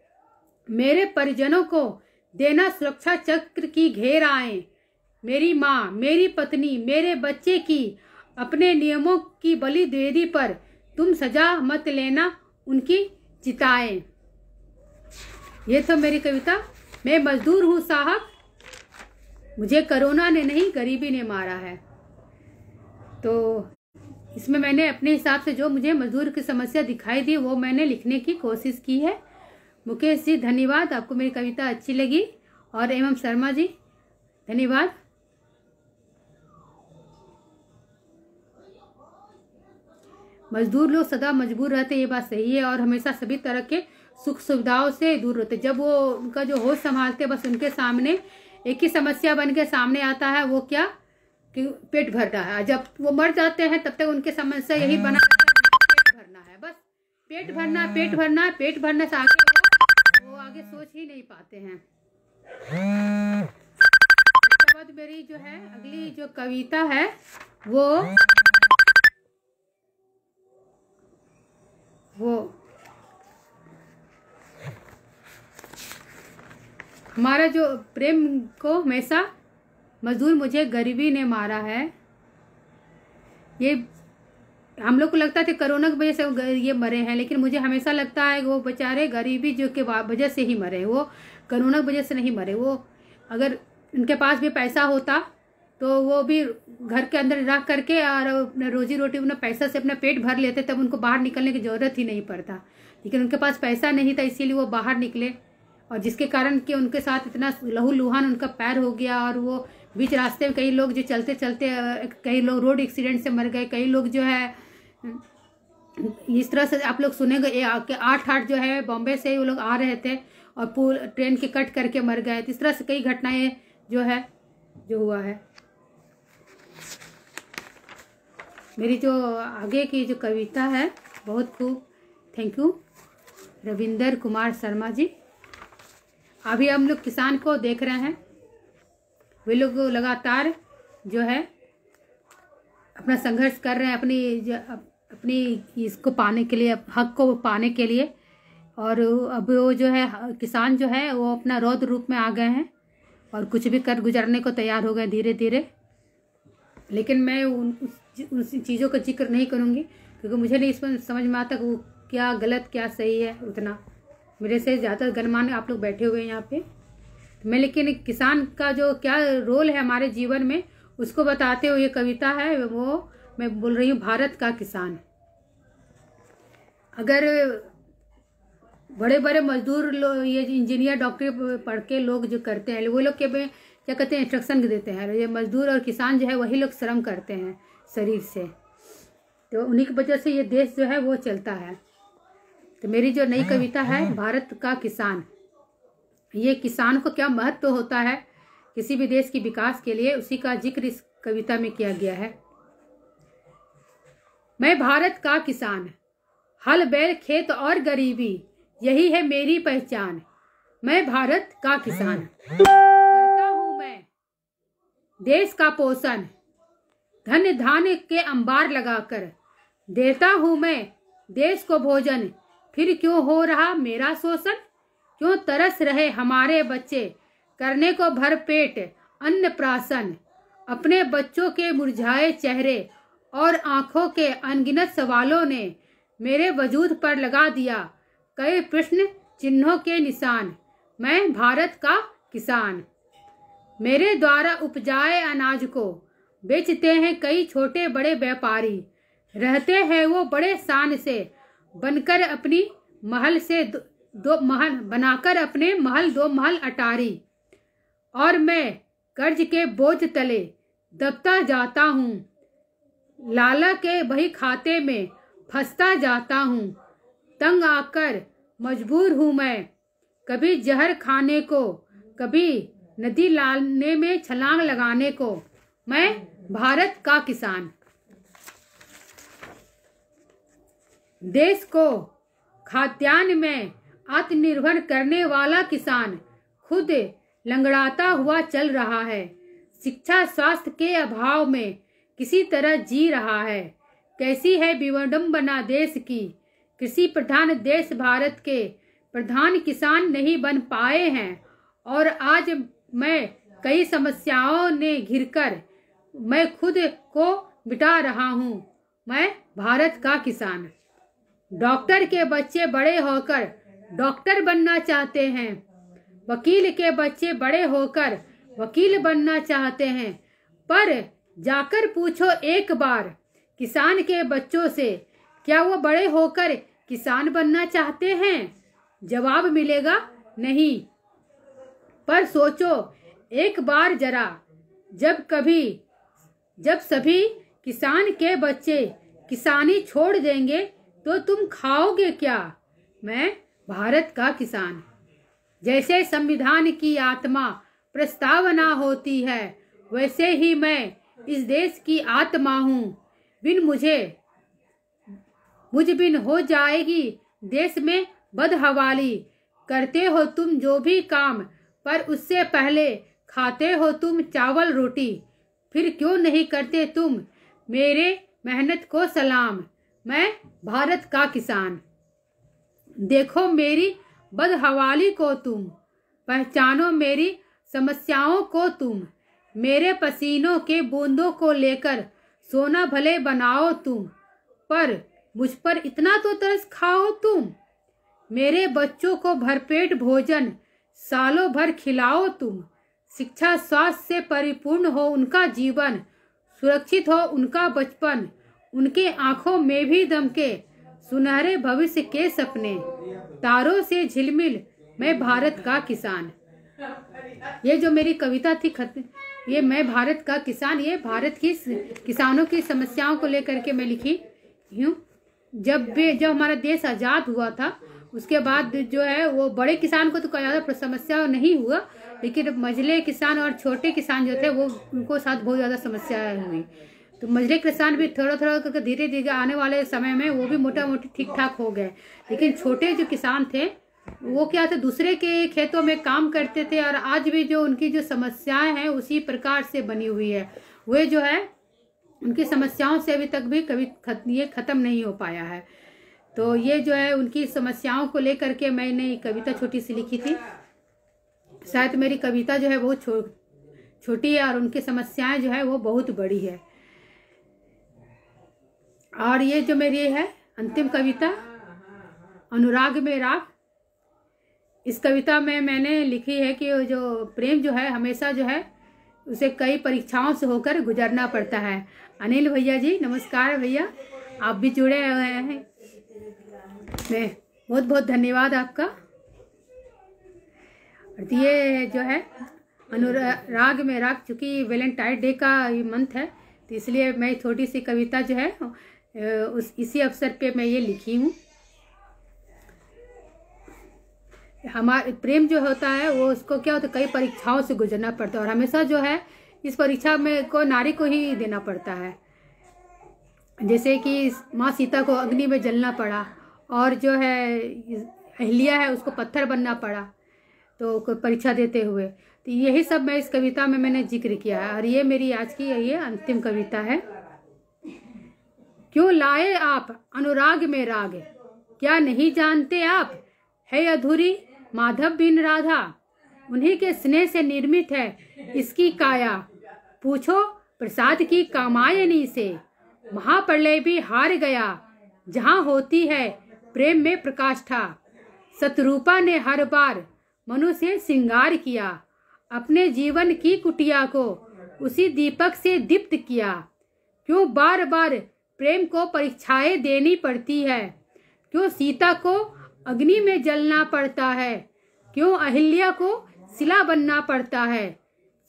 मेरे परिजनों को देना सुरक्षा चक्र की घेर आए। मेरी माँ, मेरी पत्नी, मेरे बच्चे की अपने नियमों की बलि वेदी पर तुम सजा मत लेना, उनकी चिताएँ ये तो मेरी कविता। मैं मजदूर हूँ साहब। मुझे कोरोना ने नहीं, गरीबी ने मारा है। तो इसमें मैंने अपने हिसाब से जो मुझे मजदूर की समस्या दिखाई दी, वो मैंने लिखने की कोशिश की है। मुकेश जी, धन्यवाद। आपको मेरी कविता अच्छी लगी। और एवं शर्मा जी, धन्यवाद। मजदूर लोग सदा मजबूर रहते, ये बात सही है। और हमेशा सभी तरह के सुख सुविधाओं से दूर रहते। जब वो उनका जो होश संभालते, बस उनके सामने एक ही समस्या बन के सामने आता है, वो क्या? कि पेट भरना है। जब वो मर जाते हैं, तब तक उनके समस्या यही बना पेट भरना है। बस, पेट भरना पेट भरना, पेट भरने से आगे आगे सोच ही नहीं पाते हैं। मेरी जो है, अगली जो कविता है, वो वो हमारा जो प्रेम को हमेशा मजदूर मुझे गरीबी ने मारा है। ये हम लोग को लगता था कोरोना की वजह से ये मरे हैं, लेकिन मुझे हमेशा लगता है वो बेचारे गरीबी जो के वजह से ही मरे वो कोरोना की वजह से नहीं मरे। वो अगर उनके पास भी पैसा होता तो वो भी घर के अंदर रख करके और अपना रोजी रोटी अपना पैसा से अपना पेट भर लेते, तब उनको बाहर निकलने की ज़रूरत ही नहीं पड़ता। लेकिन उनके पास पैसा नहीं था, इसीलिए वो बाहर निकले। और जिसके कारण कि उनके साथ इतना लहू लुहान उनका पैर हो गया और वो बीच रास्ते में कई लोग जो चलते चलते कई लोग रोड एक्सीडेंट से मर गए, कई लोग जो है इस तरह से आप लोग सुनेंगे आठ आठ जो है बॉम्बे से वो लोग आ रहे थे और पुल ट्रेन के कट करके मर गए। इस तरह से कई घटनाएँ जो है, जो हुआ है। मेरी जो आगे की जो कविता है, बहुत खूब। Thank you Ravinder Kumar Sharma ji. अभी हम लोग किसान को देख रहे हैं। वे लोग लगातार जो है, अपना संघर्ष कर रहे हैं, अपनी अपनी इसको पाने के लिए, हक को पाने के लिए। और अब वो जो है, किसान जो है, वो अपना रौद्र रूप में आ गए हैं और कुछ भी कर गुजरने को तैयार हो गए धीरे धीरे लेकिन मैं उन उन चीज़ों का ज़िक्र नहीं करूँगी, क्योंकि मुझे नहीं इसमें समझ में आता वो क्या गलत, क्या सही है उतना। मेरे से ज़्यादा गणमान्य आप लोग बैठे हुए हैं यहाँ पे। मैं लेकिन किसान का जो क्या रोल है हमारे जीवन में, उसको बताते हुए कविता है, वो मैं बोल रही हूँ भारत का किसान। अगर बड़े बड़े मजदूर लोग ये इंजीनियर डॉक्टर पढ़ के लोग जो करते हैं वो लोग के में क्या कहते हैं इंस्ट्रक्शन देते हैं। ये मजदूर और किसान जो है वही लोग श्रम करते हैं शरीर से। तो उन्हीं की वजह से ये देश जो है वो चलता है। तो मेरी जो नई कविता है। भारत का किसान। ये किसान को क्या महत्व होता है? किसी भी देश के विकास के लिए उसी का ज़िक्र इस कविता में किया गया है। मैं भारत का किसान। हल, बैल, खेत और गरीबी, यही है मेरी पहचान। मैं भारत का किसान। करता हूँ मैं। देश का पोषण। धन, धान के अंबार लगाकर देता हूँ मैं। देश को भोजन। फिर क्यों हो रहा मेरा शोषण? क्यों तरस रहे हमारे बच्चे? करने को भर पेट, अन्न प्राशन। अपने बच्चों के मुरझाए चेहरे और आँखों के अनगिनत सवालों ने मेरे वजूद पर लगा दिया। कई प्रश्न चिन्हों के निशान। मैं भारत का किसान। मेरे द्वारा उपजाए अनाज को बेचते हैं कई छोटे बड़े व्यापारी। रहते हैं वो बड़े शान से बनकर अपनी महल से दो, दो महल बनाकर अपने महल दो महल अटारी। और मैं कर्ज के बोझ तले दबता जाता हूँ। लाला के वही खाते में फंसता जाता हूँ। तंग आकर मजबूर हूँ मैं। कभी जहर खाने को, कभी नदी लाने में छलांग लगाने को। मैं भारत का किसान। देश को खाद्यान्न में आत्मनिर्भर करने वाला किसान खुद लंगड़ाता हुआ चल रहा है। शिक्षा, स्वास्थ्य के अभाव में किसी तरह जी रहा है। कैसी है विडम्बना देश की? कृषि प्रधान देश भारत के प्रधान किसान नहीं बन पाए हैं। और आज मैं कई समस्याओं ने घिरकर मैं खुद को बिटा रहा हूँ। मैं भारत का किसान। डॉक्टर के बच्चे बड़े होकर डॉक्टर बनना चाहते हैं। वकील के बच्चे बड़े होकर वकील बनना चाहते हैं। पर जाकर पूछो एक बार किसान के बच्चों से, क्या वो बड़े होकर किसान बनना चाहते हैं? जवाब मिलेगा, नहीं। पर सोचो, एक बार जरा, जब कभी, जब सभी किसान के बच्चे किसानी छोड़ देंगे तो तुम खाओगे क्या? मैं भारत का किसान। जैसे संविधान की आत्मा प्रस्तावना होती है, वैसे ही मैं इस देश की आत्मा हूँ। बिन मुझे, मुझ बिन हो जाएगी देश में बदहवाली। करते हो तुम जो भी काम, पर उससे पहले खाते हो तुम चावल रोटी। फिर क्यों नहीं करते तुम मेरे मेहनत को सलाम? मैं भारत का किसान। देखो मेरी बदहवाली को तुम, पहचानो मेरी समस्याओं को तुम। मेरे पसीनों के बूंदों को लेकर, सोना भले बनाओ तुम, पर मुझ पर इतना तो तरस खाओ तुम। मेरे बच्चों को भरपेट भोजन, सालों भर खिलाओ तुम। शिक्षा स्वास्थ्य से परिपूर्ण हो उनका जीवन, सुरक्षित हो उनका बचपन, उनके आँखों में भी दमके, सुनहरे भविष्य के सपने। तारों से झिलमिल मैं भारत का किसान। ये जो मेरी कविता थी, खत ये मैं भारत का किसान, ये भारत की किसानों की समस्याओं को लेकर के मैं लिखी हूँ। जब भी, जब हमारा देश आज़ाद हुआ था, उसके बाद जो है, वो बड़े किसान को तो ज़्यादा समस्या नहीं हुआ, लेकिन मझले किसान और छोटे किसान जो थे, वो, उनको साथ बहुत ज़्यादा समस्या हुई। तो मझले किसान भी थोड़ा थोड़ा करके धीरे धीरे आने वाले समय में वो भी मोटा मोटी ठीक ठाक हो गए। लेकिन छोटे जो किसान थे वो क्या थे? दूसरे के खेतों में काम करते थे और आज भी जो उनकी जो समस्याएँ हैं उसी प्रकार से बनी हुई है। वे जो है उनकी समस्याओं से अभी तक भी कभी खत, ये ख़त्म नहीं हो पाया है। तो ये जो है उनकी समस्याओं को लेकर के मैंने कविता छोटी सी लिखी थी। शायद मेरी कविता जो है बहुत छो, छोटी है और उनकी समस्याएँ जो है वो बहुत बड़ी है। और ये जो मेरी है अंतिम कविता अनुराग में राग। इस कविता में मैंने लिखी है कि जो प्रेम जो है, हमेशा जो है, उसे कई परीक्षाओं से होकर गुजरना पड़ता है। अनिल भैया जी, नमस्कार भैया। आप भी जुड़े हुए हैं। मैं बहुत बहुत धन्यवाद आपका। ये जो है, अनुराग में राग, चूँकि वेलेंटाइन डे का मंथ है तो इसलिए मैं थोड़ी सी कविता जो है उस, इसी अवसर पे मैं ये लिखी हूँ। हमारे प्रेम जो होता है, वो उसको क्या होता है, कई परीक्षाओं से गुजरना पड़ता है और हमेशा जो है, इस परीक्षा में को नारी को ही देना पड़ता है। जैसे कि माँ सीता को अग्नि में जलना पड़ा और जो है, अहलिया है, उसको पत्थर बनना पड़ा तो परीक्षा देते हुए। तो यही सब मैं इस कविता में मैंने ज़िक्र किया है और ये मेरी आज की ये अंतिम कविता है। क्यों लाए आप अनुराग में राग? क्या नहीं जानते आप? है अधूरी माधव बिन राधा, उन्हीं के स्नेह से निर्मित है इसकी काया। पूछो, प्रसाद की कामायनी से। महाप्रलय भी हार गया। जहाँ होती है, प्रेम में प्रकाष्ठा सतरूपा ने हर बार मनु से श्रृंगार किया। अपने जीवन की कुटिया को उसी दीपक से दीप्त किया। क्यों बार बार प्रेम को परीक्षाएँ देनी पड़ती है? क्यों सीता को अग्नि में जलना पड़ता है। क्यों अहिल्या को सिला बनना पड़ता है?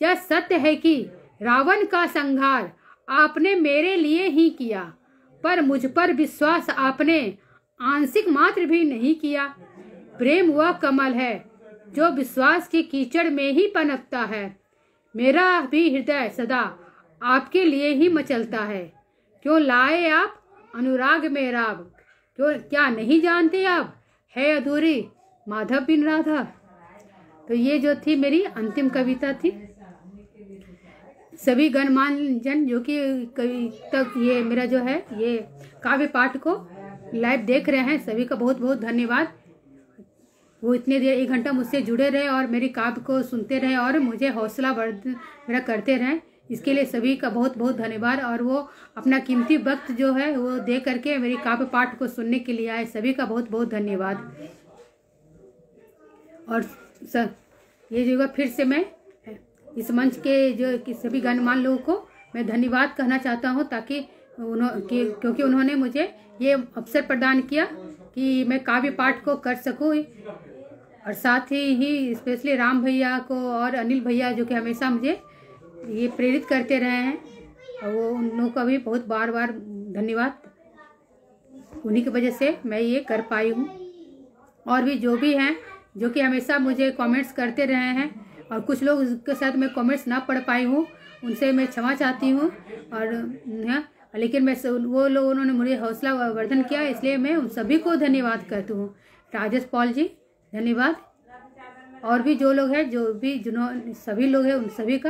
यह सत्य है कि रावण का संहार आपने मेरे लिए ही किया, पर मुझ पर विश्वास आपने आंशिक मात्र भी नहीं किया। प्रेम वह कमल है, जो विश्वास के कीचड़ में ही पनपता है। मेरा भी हृदय सदा आपके लिए ही मचलता है। क्यों लाए आप अनुराग में राग? क्यों क्या नहीं जानते आप? है अधूरी, माधव बिन राधा। तो ये जो थी मेरी अंतिम कविता थी। सभी गणमान जन जो कि कवि तक ये मेरा जो है, ये काव्य पाठ को लाइव देख रहे हैं। सभी का बहुत बहुत धन्यवाद। वो इतने देर, एक घंटा मुझसे जुड़े रहे और मेरी काव्य को सुनते रहे और मुझे हौसला बढ़, मेरा करते रहे। इसके लिए सभी का बहुत बहुत धन्यवाद। और वो अपना कीमती वक्त जो है, वो दे करके मेरी काव्य पाठ को सुनने के लिए आए। सभी का बहुत बहुत धन्यवाद। और सर ये जो फिर से मैं, इस मंच के जो सभी गणमान लोगों को मैं धन्यवाद कहना चाहता हूँ, ताकि उन्होंने क्योंकि उन्होंने मुझे ये अवसर प्रदान किया कि मैं काव्य पाठ को कर सकूँ। और साथ ही ही स्पेशली राम भैया को और अनिल भैया, जो कि हमेशा मुझे ये प्रेरित करते रहे हैं और वो उन लोगों का भी बहुत बार बार धन्यवाद। उन्हीं की वजह से मैं ये कर पाई हूँ। और भी जो भी हैं जो कि हमेशा मुझे कमेंट्स करते रहे हैं और कुछ लोग उसके साथ मैं कमेंट्स ना पढ़ पाई हूँ उनसे मैं क्षमा चाहती हूँ और हाँ, लेकिन मैं वो लोग उन्होंने मुझे हौसला वर्धन किया इसलिए मैं उन सभी को धन्यवाद करती हूँ। राजेश पॉल जी धन्यवाद। और भी जो लोग हैं जो भी जिन्होंने सभी लोग हैं उन सभी का